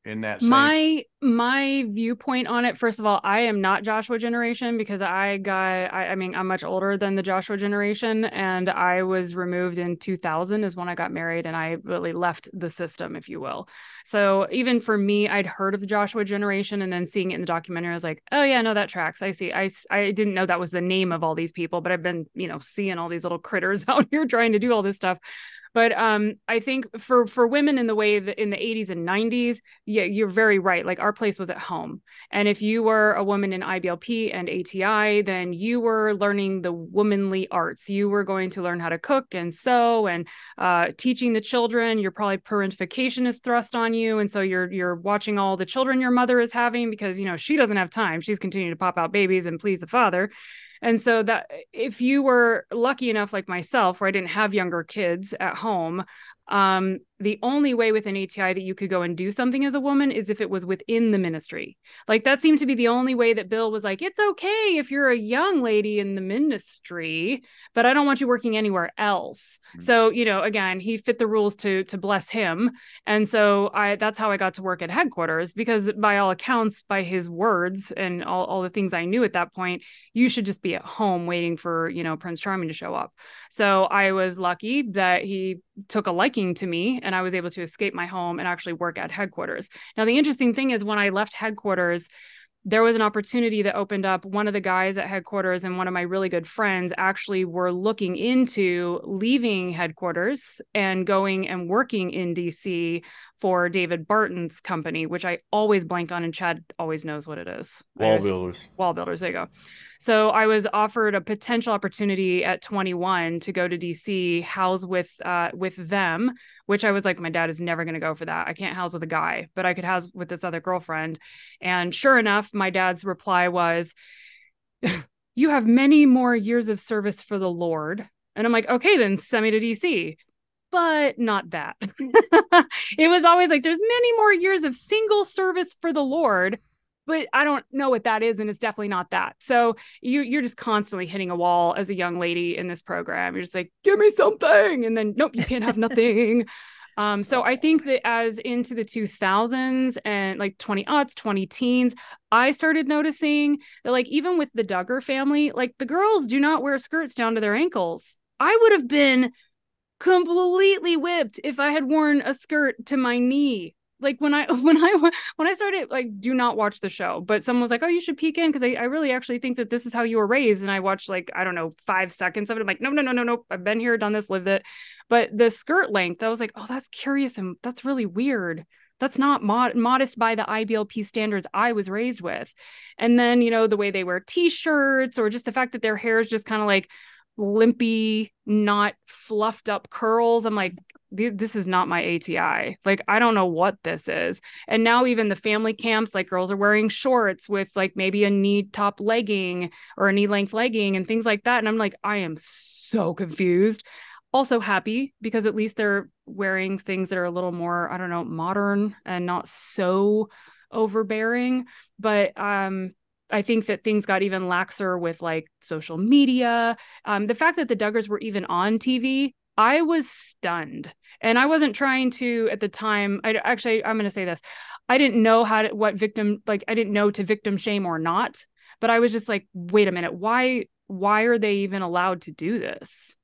S2: in that
S3: same... my my viewpoint on it first of all i am not joshua generation because i got I, I, mean i'm much older than the joshua generation and i was removed in 2000 is when i got married and i really left the system if you will. So even for me i'd heard of the joshua generation and then seeing it in the documentary i was like oh yeah no that tracks. I see i i didn't know that was the name of all these people but i've been you know seeing all these little critters out here trying to do all this stuff but um, I think for for women in the way that in the 80s and 90s, yeah, you're very right. Like our place was at home, and if you were a woman in IBLP and ATI, then you were learning the womanly arts. You were going to learn how to cook and sew and uh, teaching the children. Your probably parentification is thrust on you, and so you're you're watching all the children your mother is having because you know she doesn't have time. She's continuing to pop out babies and please the father and so that if you were lucky enough like myself where I didn't have younger kids at home, um, the only way with an ATI that you could go and do something as a woman is if it was within the ministry. Like that seemed to be the only way that Bill was like, it's okay if you're a young lady in the ministry, but I don't want you working anywhere else. Mm-hmm. So, you know, again, he fit the rules to to bless him. And so I that's how I got to work at headquarters because by all accounts, by his words and all, all the things I knew at that point, you should just be at home waiting for, you know, Prince Charming to show up. So I was lucky that he took a liking to me and I was able to escape my home and actually work at headquarters. Now, the interesting thing is when I left headquarters, there was an opportunity that opened up. One of the guys at headquarters and one of my really good friends actually were looking into leaving headquarters and going and working in DC for David Barton's company, which I always blank on, and Chad always knows what it is.
S4: WallBuilders.
S3: Wall builders. There you go. So I was offered a potential opportunity at 21 to go to DC, house with uh, with them, which I was like, my dad is never going to go for that. I can't house with a guy, but I could house with this other girlfriend. And sure enough, my dad's reply was, "You have many more years of service for the Lord." And I'm like, okay, then send me to DC but not that. it was always like there's many more years of single service for the Lord but I don't know what that is, and it's definitely not that. So you you're just constantly hitting a wall as a young lady in this program. You're just like, give me something, and then nope, you can't have nothing. Um, so I think that as into the 2000s and like 20 aughts, 20 teens, I started noticing that like even with the Duggar family, like the girls do not wear skirts down to their ankles. I would have been completely whipped if I had worn a skirt to my knee like when I when I when I started like do not watch the show, but someone was like, "Oh, you should peek in because I, I really actually think that this is how you were raised." And I watched like I don't know five seconds of it. I'm like, "No, no, no, no, no. I've been here, done this, lived it." But the skirt length, I was like, "Oh, that's curious and that's really weird." That's not mod- modest by the IBLP standards I was raised with. And then, you know, the way they wear t-shirts or just the fact that their hair is just kind of like limpy, not fluffed up curls. I'm like, this is not my ATI. Like, I don't know what this is. And now, even the family camps, like girls are wearing shorts with like maybe a knee top legging or a knee length legging and things like that. And I'm like, I am so confused. Also happy because at least they're wearing things that are a little more, I don't know, modern and not so overbearing. But um, I think that things got even laxer with like social media. Um, the fact that the Duggars were even on TV, I was stunned and i wasn't trying to at the time i actually i'm going to say this i didn't know how to what victim like i didn't know to victim shame or not but i was just like wait a minute why why are they even allowed to do this?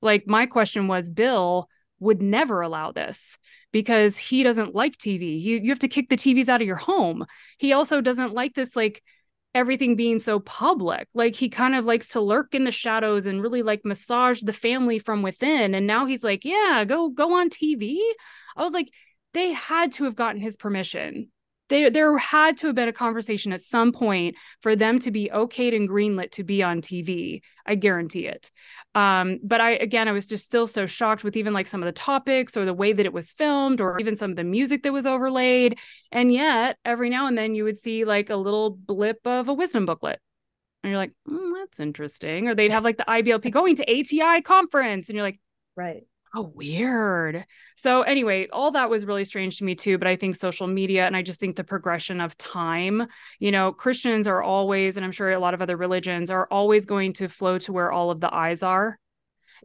S3: Like, my question was Bill would never allow this because he doesn't like TV. You, you have to kick the TVs out of your home. He also doesn't like this, like, everything being so public. Like he kind of likes to lurk in the shadows and really like massage the family from within. And now he's like, yeah, go go on TV. I was like, they had to have gotten his permission. They, there had to have been a conversation at some point for them to be okayed and greenlit to be on TV. I guarantee it. Um, but I, again, I was just still so shocked with even like some of the topics or the way that it was filmed or even some of the music that was overlaid. And yet, every now and then you would see like a little blip of a wisdom booklet. And you're like, mm, that's interesting. Or they'd have like the IBLP going to ATI conference. And you're like,
S1: right
S3: Oh, weird. So, anyway, all that was really strange to me too. But I think social media and I just think the progression of time, you know, Christians are always, and I'm sure a lot of other religions are always going to flow to where all of the eyes are.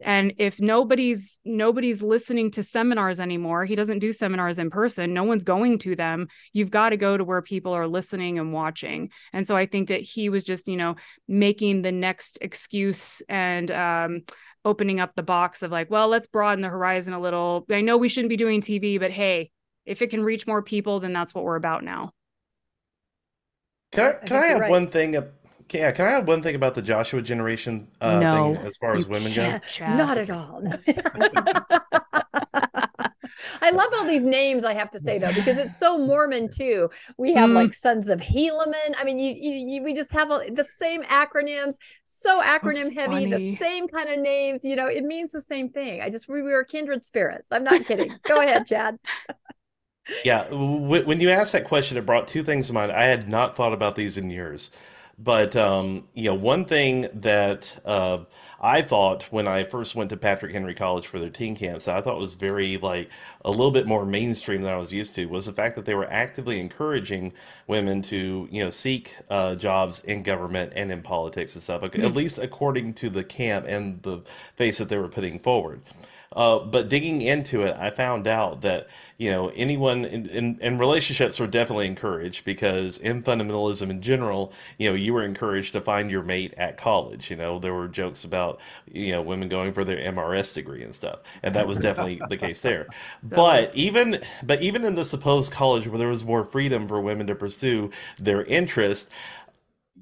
S3: And if nobody's nobody's listening to seminars anymore, he doesn't do seminars in person. No one's going to them. You've got to go to where people are listening and watching. And so I think that he was just, you know, making the next excuse and um, opening up the box of like, well, let's broaden the horizon a little. I know we shouldn't be doing TV, but hey, if it can reach more people, then that's what we're about now.
S4: Can I, can I, I have right. one thing? Yeah, can I have one thing about the Joshua generation uh, no, thing as far as women go?
S1: Not at all. I love all these names. I have to say though, because it's so Mormon too. We have mm. like Sons of Helaman. I mean, you, you, you we just have a, the same acronyms, so, so acronym heavy, funny. the same kind of names. You know, it means the same thing. I just we were kindred spirits. I'm not kidding. Go ahead, Chad.
S4: yeah, when you asked that question, it brought two things to mind. I had not thought about these in years. But um, you know, one thing that uh, I thought when I first went to Patrick Henry College for their teen camps that I thought was very like a little bit more mainstream than I was used to was the fact that they were actively encouraging women to you know seek uh, jobs in government and in politics and stuff, mm-hmm. at least according to the camp and the face that they were putting forward. Uh, but digging into it, I found out that you know anyone in, in, in, relationships were definitely encouraged because in fundamentalism in general, you know, you were encouraged to find your mate at college. You know, there were jokes about you know women going for their MRS degree and stuff, and that was definitely the case there. But even but even in the supposed college where there was more freedom for women to pursue their interest,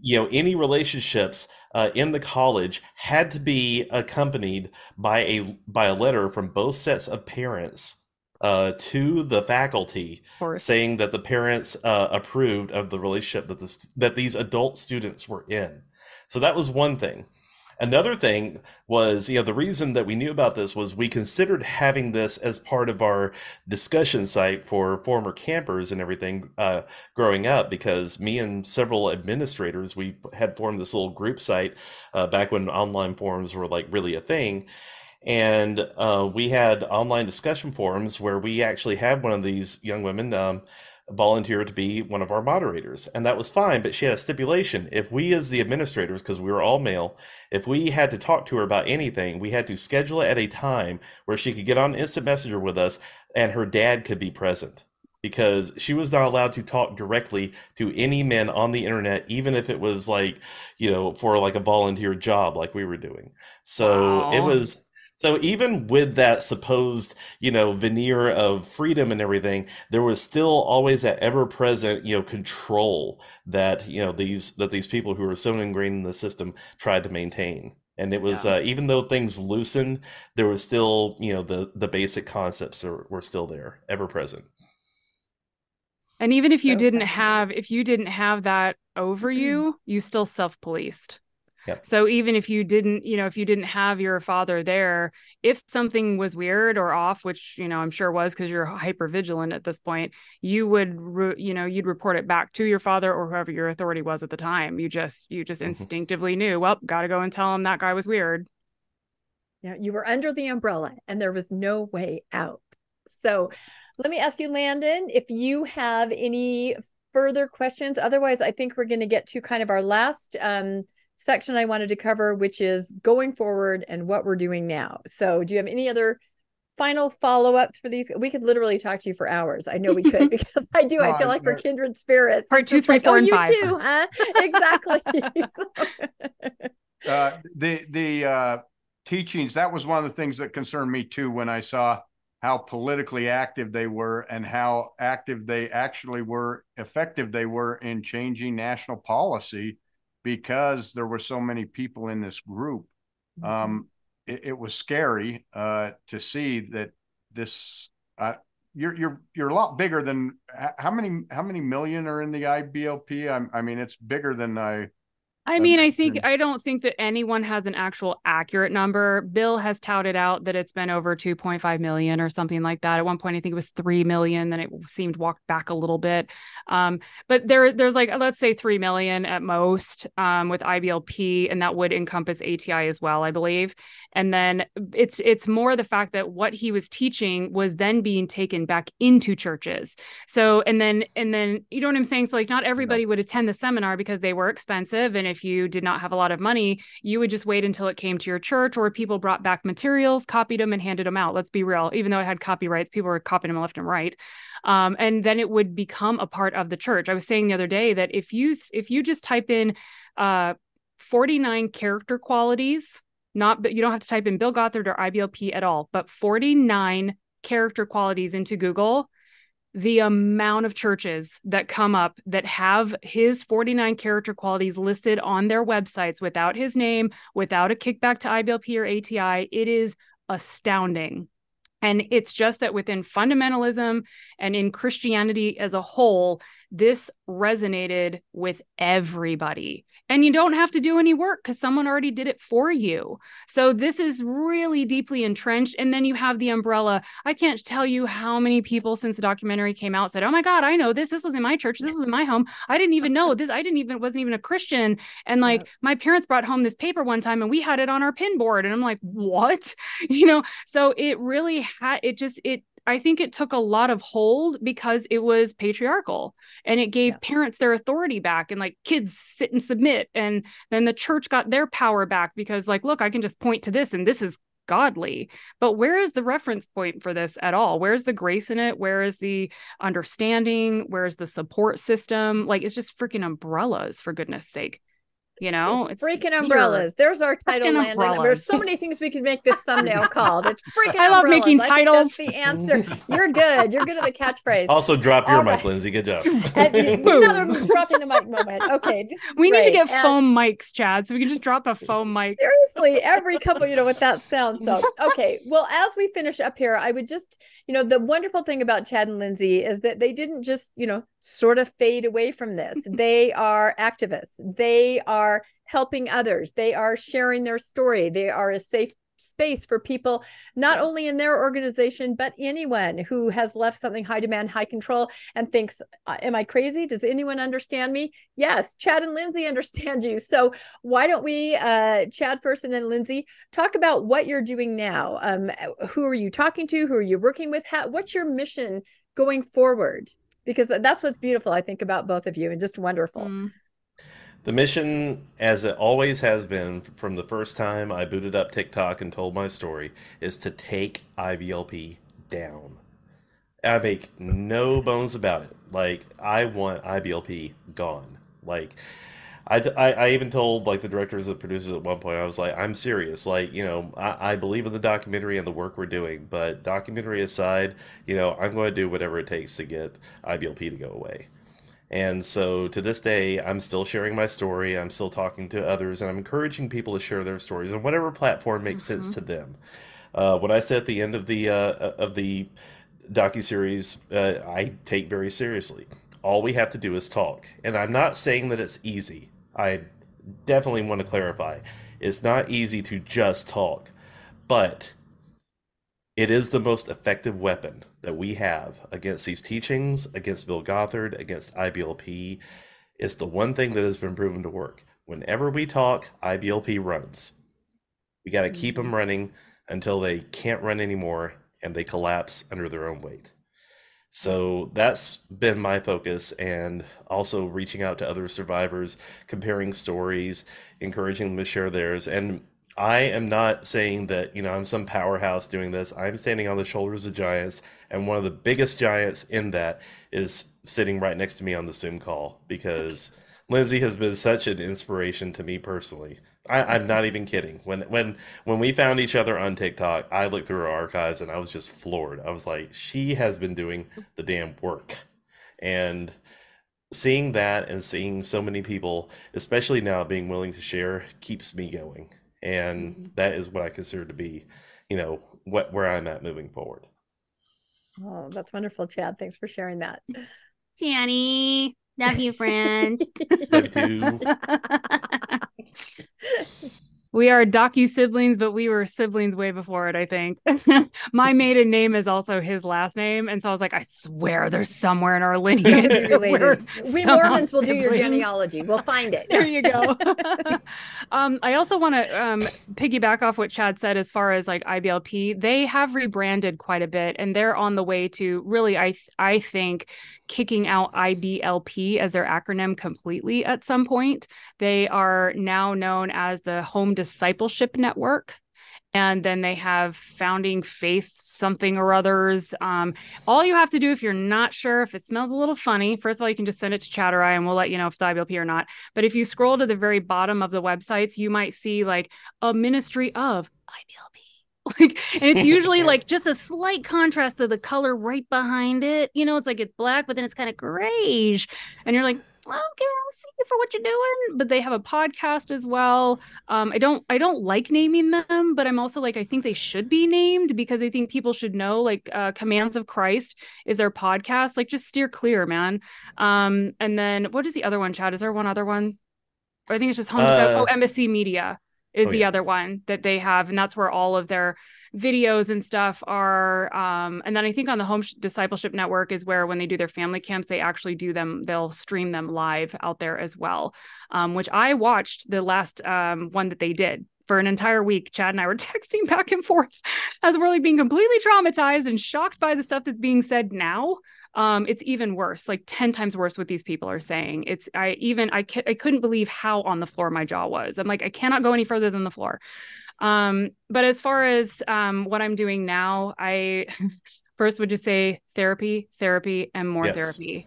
S4: you know, any relationships uh, in the college had to be accompanied by a by a letter from both sets of parents uh, to the faculty saying that the parents uh, approved of the relationship that this that these adult students were in. So that was one thing. Another thing was, you know, the reason that we knew about this was we considered having this as part of our discussion site for former campers and everything uh, growing up because me and several administrators, we had formed this little group site uh, back when online forums were like really a thing. And uh, we had online discussion forums where we actually had one of these young women. Um, volunteer to be one of our moderators. And that was fine, but she had a stipulation. If we, as the administrators, because we were all male, if we had to talk to her about anything, we had to schedule it at a time where she could get on instant messenger with us and her dad could be present. Because she was not allowed to talk directly to any men on the internet, even if it was like, you know, for like a volunteer job like we were doing. So wow. it was so even with that supposed, you know, veneer of freedom and everything, there was still always that ever-present, you know, control that, you know, these that these people who were so ingrained in the system tried to maintain. And it was yeah. uh, even though things loosened, there was still, you know, the the basic concepts are, were still there, ever present.
S3: And even if you so didn't have if you didn't have that over you, you still self-policed.
S4: Yep.
S3: So even if you didn't, you know, if you didn't have your father there, if something was weird or off, which you know I'm sure was because you're hyper vigilant at this point, you would, re- you know, you'd report it back to your father or whoever your authority was at the time. You just, you just mm-hmm. instinctively knew. Well, got to go and tell him that guy was weird.
S1: Yeah, you were under the umbrella, and there was no way out. So, let me ask you, Landon, if you have any further questions. Otherwise, I think we're going to get to kind of our last. Um, section I wanted to cover, which is going forward and what we're doing now. So, do you have any other final follow ups for these? We could literally talk to you for hours. I know we could because I do. I feel like we're kindred spirits.
S3: Part two, three, like, four, oh, and
S1: you
S3: five.
S1: too, huh? exactly.
S2: uh, the the uh, teachings that was one of the things that concerned me too when I saw how politically active they were and how active they actually were, effective they were in changing national policy because there were so many people in this group. Mm-hmm. Um, it, it, was scary uh, to see that this. Uh, you're you're you're a lot bigger than how many how many million are in the IBLP? I, I mean, it's bigger than I
S3: I mean, I think I don't think that anyone has an actual accurate number. Bill has touted out that it's been over 2.5 million or something like that. At one point, I think it was 3 million. Then it seemed walked back a little bit. Um, but there, there's like let's say 3 million at most um, with IBLP, and that would encompass ATI as well, I believe. And then it's it's more the fact that what he was teaching was then being taken back into churches. So and then and then you know what I'm saying. So like not everybody would attend the seminar because they were expensive and if you did not have a lot of money, you would just wait until it came to your church or people brought back materials, copied them, and handed them out. Let's be real. Even though it had copyrights, people were copying them left and right. Um, and then it would become a part of the church. I was saying the other day that if you if you just type in uh, 49 character qualities, not but you don't have to type in Bill Gothard or IBLP at all, but 49 character qualities into Google the amount of churches that come up that have his 49 character qualities listed on their websites without his name, without a kickback to IBLP or ATI, it is astounding. And it's just that within fundamentalism and in Christianity as a whole, this resonated with everybody. And you don't have to do any work because someone already did it for you. So this is really deeply entrenched. And then you have the umbrella. I can't tell you how many people since the documentary came out said, Oh my God, I know this. This was in my church. This was in my home. I didn't even know this. I didn't even, wasn't even a Christian. And like my parents brought home this paper one time and we had it on our pin board. And I'm like, What? You know, so it really had, it just, it, I think it took a lot of hold because it was patriarchal and it gave yeah. parents their authority back and like kids sit and submit. And then the church got their power back because, like, look, I can just point to this and this is godly. But where is the reference point for this at all? Where's the grace in it? Where is the understanding? Where's the support system? Like, it's just freaking umbrellas, for goodness sake. You know,
S1: it's, it's freaking umbrellas. There's our title, Landon. There's so many things we could make this thumbnail called. It's freaking. I love
S3: making titles.
S1: that's the answer. You're good. You're good at the catchphrase.
S4: Also, drop your All mic, right. Lindsey. Good job.
S1: another dropping the mic moment. Okay,
S3: we
S1: great.
S3: need to get and foam mics, Chad, so we can just drop a foam mic.
S1: Seriously, every couple, you know what that sounds. So, okay. Well, as we finish up here, I would just, you know, the wonderful thing about Chad and Lindsey is that they didn't just, you know, sort of fade away from this. they are activists. They are helping others. They are sharing their story. They are a safe space for people, not yes. only in their organization, but anyone who has left something high demand, high control, and thinks, uh, Am I crazy? Does anyone understand me? Yes, Chad and Lindsey understand you. So why don't we, uh, Chad first and then Lindsey, talk about what you're doing now? Um, who are you talking to? Who are you working with? How, what's your mission going forward? Because that's what's beautiful, I think, about both of you and just wonderful. Mm.
S4: The mission, as it always has been from the first time I booted up TikTok and told my story, is to take IBLP down. I make no bones about it. Like, I want IBLP gone. Like, I, I, I, even told like the directors and producers at one point i was like i'm serious like you know I, I believe in the documentary and the work we're doing but documentary aside you know i'm going to do whatever it takes to get iblp to go away and so to this day, I'm still sharing my story. I'm still talking to others, and I'm encouraging people to share their stories on whatever platform makes mm-hmm. sense to them. Uh, what I said at the end of the uh, of the docu series, uh, I take very seriously. All we have to do is talk, and I'm not saying that it's easy. I definitely want to clarify, it's not easy to just talk, but it is the most effective weapon that we have against these teachings, against Bill Gothard, against IBLP. It's the one thing that has been proven to work. Whenever we talk, IBLP runs. We got to keep them mm-hmm. running until they can't run anymore and they collapse under their own weight. So that's been my focus, and also reaching out to other survivors, comparing stories, encouraging them to share theirs. And I am not saying that, you know, I'm some powerhouse doing this. I'm standing on the shoulders of giants, and one of the biggest giants in that is sitting right next to me on the Zoom call because Lindsey has been such an inspiration to me personally. I, am not even kidding. When when when we found each other on TikTok, I looked through her archives and I was just floored. I was like, she has been doing the damn work. And seeing that and seeing so many people, especially now being willing to share, keeps me going. And mm-hmm. that is what I consider to be, you know, what where I'm at moving forward.
S1: Oh, that's wonderful, Chad. Thanks for sharing that.
S3: Jenny. Love you, friend.
S4: Love you.
S3: we are docu siblings, but we were siblings way before it, I think. My maiden name is also his last name. And so I was like, I swear there's somewhere in our lineage.
S1: related. We Mormons will do your genealogy. We'll find it.
S3: there you go. um, I also want to um, piggyback off what Chad said as far as like IBLP. They have rebranded quite a bit and they're on the way to really, I, th- I think, kicking out IBLP as their acronym completely at some point. They are now known as the Home Discipleship Network and then they have founding faith something or others. Um, all you have to do if you're not sure if it smells a little funny first of all you can just send it to Chad or I and we'll let you know if it's iblp or not. But if you scroll to the very bottom of the websites you might see like a ministry of iblp like and it's usually like just a slight contrast to the color right behind it. You know it's like it's black but then it's kind of grayish. And you're like okay i'll see you for what you're doing. But they have a podcast as well. Um i don't i don't like naming them but i'm also like i think they should be named because i think people should know like uh commands of christ is their podcast. Like just steer clear man. Um and then what is the other one chad? Is there one other one? I think it's just home uh, oh embassy media is oh, the yeah. other one that they have and that's where all of their videos and stuff are um, and then i think on the home discipleship network is where when they do their family camps they actually do them they'll stream them live out there as well um, which i watched the last um, one that they did for an entire week chad and i were texting back and forth as we're like being completely traumatized and shocked by the stuff that's being said now um, it's even worse, like 10 times worse what these people are saying. It's, I even, I, I couldn't believe how on the floor my jaw was. I'm like, I cannot go any further than the floor. Um, but as far as um, what I'm doing now, I first would just say therapy, therapy, and more yes. therapy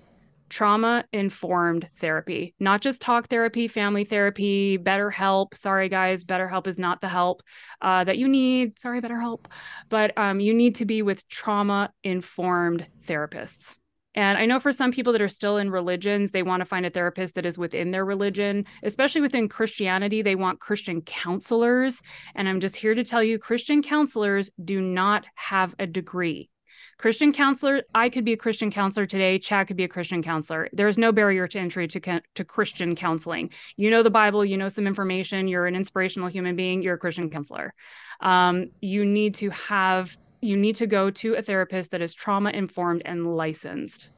S3: trauma informed therapy, not just talk therapy, family therapy, BetterHelp. Sorry, guys, BetterHelp is not the help uh, that you need. Sorry, BetterHelp. But um, you need to be with trauma informed therapists. And I know for some people that are still in religions, they want to find a therapist that is within their religion, especially within Christianity. They want Christian counselors. And I'm just here to tell you Christian counselors do not have a degree. Christian counselor, I could be a Christian counselor today. Chad could be a Christian counselor. There is no barrier to entry to, to Christian counseling. You know the Bible, you know some information, you're an inspirational human being, you're a Christian counselor. Um, you need to have, you need to go to a therapist that is trauma informed and licensed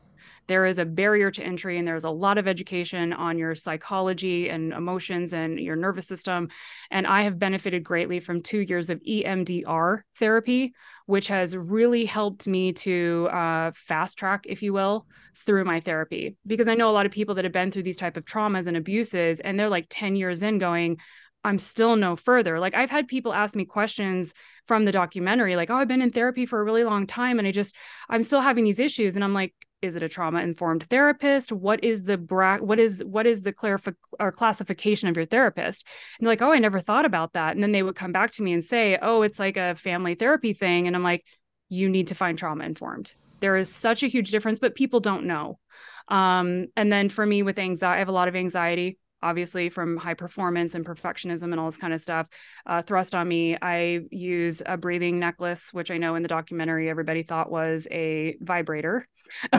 S3: there is a barrier to entry and there's a lot of education on your psychology and emotions and your nervous system and i have benefited greatly from two years of emdr therapy which has really helped me to uh, fast track, if you will, through my therapy. Because I know a lot of people that have been through these type of traumas and abuses, and they're like 10 years in going, I'm still no further. Like I've had people ask me questions from the documentary, like, oh, I've been in therapy for a really long time and I just, I'm still having these issues. And I'm like, is it a trauma informed therapist? What is the bra- what is what is the clarif- or classification of your therapist? And they're like oh i never thought about that. And then they would come back to me and say oh it's like a family therapy thing. And i'm like you need to find trauma informed there is such a huge difference but people don't know. Um, and then for me with anxiety i have a lot of anxiety obviously from high performance and perfectionism and all this kind of stuff uh, thrust on me. I use a breathing necklace which i know in the documentary everybody thought was a vibrator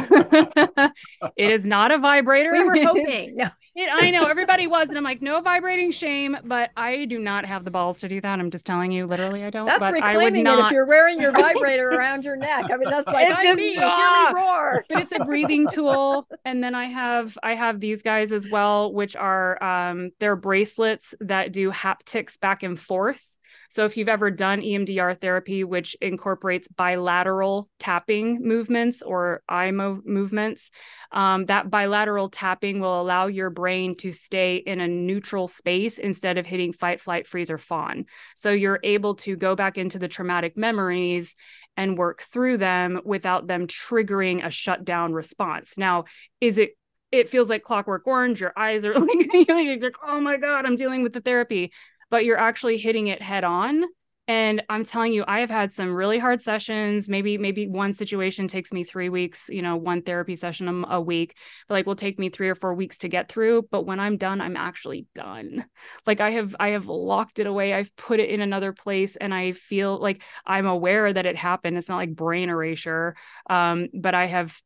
S3: it is not a vibrator.
S1: We were hoping. no.
S3: It, I know everybody was, and I'm like, no vibrating shame, but I do not have the balls to do that. I'm just telling you, literally, I don't.
S1: That's
S3: but
S1: reclaiming
S3: not...
S1: it if you're wearing your vibrator around your neck. I mean, that's like it's just, me, ah, me roar.
S3: But it's a breathing tool, and then I have I have these guys as well, which are um they're bracelets that do haptics back and forth so if you've ever done EMDR therapy, which incorporates bilateral tapping movements or eye mov- movements, um, that bilateral tapping will allow your brain to stay in a neutral space instead of hitting fight, flight, freeze, or fawn. So you're able to go back into the traumatic memories and work through them without them triggering a shutdown response. Now, is it it feels like clockwork orange. Your eyes are like, like, oh my God, I'm dealing with the therapy, but you're actually hitting it head on. And I'm telling you, I have had some really hard sessions. Maybe, maybe one situation takes me three weeks, you know, one therapy session a, week, but like will take me three or four weeks to get through. But when I'm done, I'm actually done. Like I have, I have locked it away. I've put it in another place and I feel like I'm aware that it happened. It's not like brain erasure. Um, but I have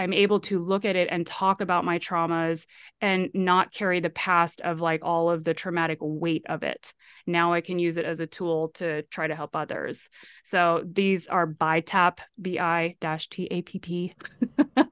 S3: I'm able to look at it and talk about my traumas and not carry the past of like all of the traumatic weight of it. Now I can use it as a tool to try to help others. So these are BiTAP, B I T A P P.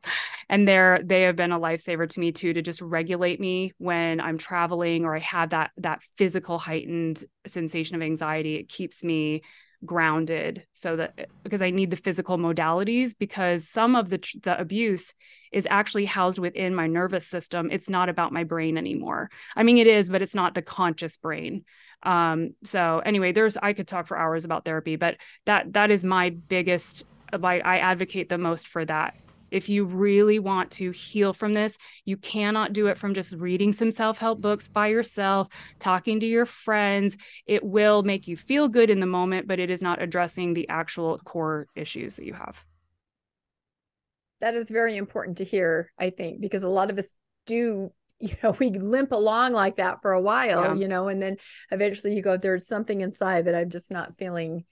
S3: and they're they have been a lifesaver to me too to just regulate me when I'm traveling or I have that that physical heightened sensation of anxiety. It keeps me grounded so that because I need the physical modalities because some of the the abuse is actually housed within my nervous system. It's not about my brain anymore. I mean it is but it's not the conscious brain. Um so anyway there's I could talk for hours about therapy but that that is my biggest like I advocate the most for that if you really want to heal from this, you cannot do it from just reading some self help mm-hmm. books by yourself, talking to your friends. It will make you feel good in the moment, but it is not addressing the actual core issues that you have.
S1: That is very important to hear, I think, because a lot of us do you know we limp along like that for a while yeah. you know and then eventually you go there's something inside that i'm just not feeling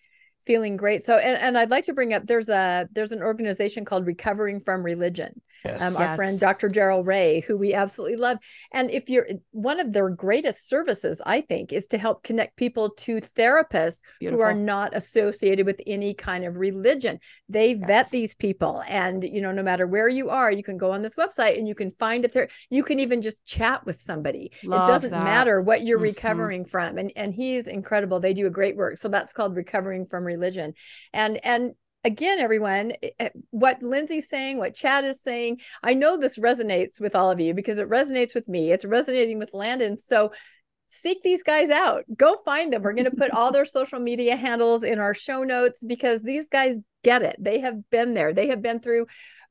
S1: feeling great so and, and i'd like to bring up there's a there's an organization called recovering from religion yes. um, our yes. friend dr Darrel Ray who we absolutely love and if you're one of their greatest services i think is to help connect people to therapists Beautiful. who are not associated with any kind of religion they yes. vet these people and you know no matter where you are you can go on this website and you can find a ther- you can even just chat with somebody love it doesn't that. matter what you're mm-hmm. recovering from and and he's incredible they do a great work so that's called recovering from religion religion. And and again everyone eh, eh, what lindsey's saying what chad is saying i know this resonates with all of you because it resonates with me. It's resonating with landon. So seek these guys out. Go find them. We're going to put all their social media handles in our show notes because these guys get it. They have been there. They have been through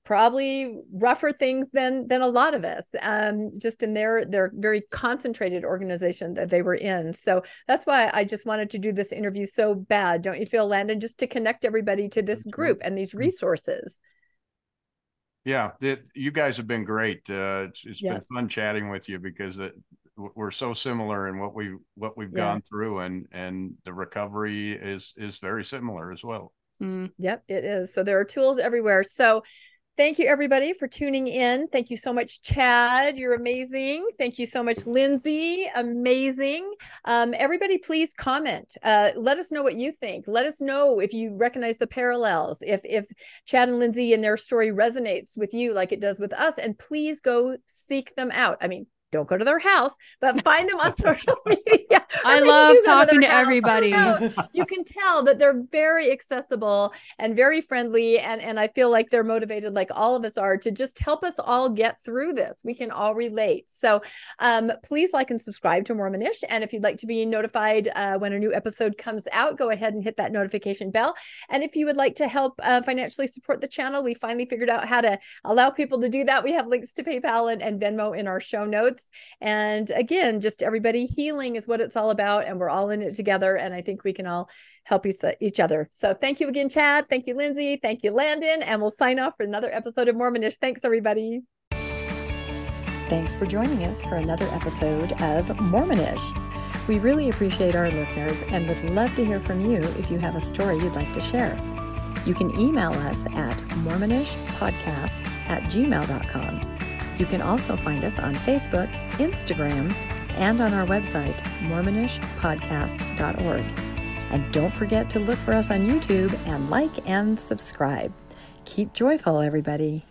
S1: probably rougher things than than a lot of us um, just in their their very concentrated organization that they were in so that's why i just wanted to do this interview so bad don't you feel landon just to connect everybody to this group and these mm-hmm. resources
S2: yeah it, you guys have been great uh, it's, it's yeah. been fun chatting with you because it, we're so similar in what we what we've yeah. gone through and and the recovery is is very similar as well
S1: mm. yep it is so there are tools everywhere so Thank you, everybody, for tuning in. Thank you so much, Chad. You're amazing. Thank you so much, Lindsey. Amazing. Um, everybody, please comment. Uh, let us know what you think. Let us know if you recognize the parallels. If if Chad and Lindsey and their story resonates with you like it does with us, and please go seek them out. I mean, don't go to their house, but find them on social media.
S3: I love talking to, to everybody.
S1: you can tell that they're very accessible and very friendly. And, and I feel like they're motivated, like all of us are, to just help us all get through this. We can all relate. So um, please like and subscribe to Mormonish. And if you'd like to be notified uh, when a new episode comes out, go ahead and hit that notification bell. And if you would like to help uh, financially support the channel, we finally figured out how to allow people to do that. We have links to PayPal and, and Venmo in our show notes. And again, just everybody healing is what it's all about. And we're all in it together. And I think we can all help each other. So thank you again, Chad. Thank you, Lindsey. Thank you, Landon. And we'll sign off for another episode of Mormonish. Thanks, everybody. Thanks for joining us for another episode of Mormonish. We really appreciate our listeners and would love to hear from you if you have a story you'd like to share. You can email us at mormonishpodcast at gmail.com. You can also find us on Facebook, Instagram, and on our website, mormonishpodcast.org. And don't forget to look for us on YouTube and like and subscribe. Keep joyful, everybody.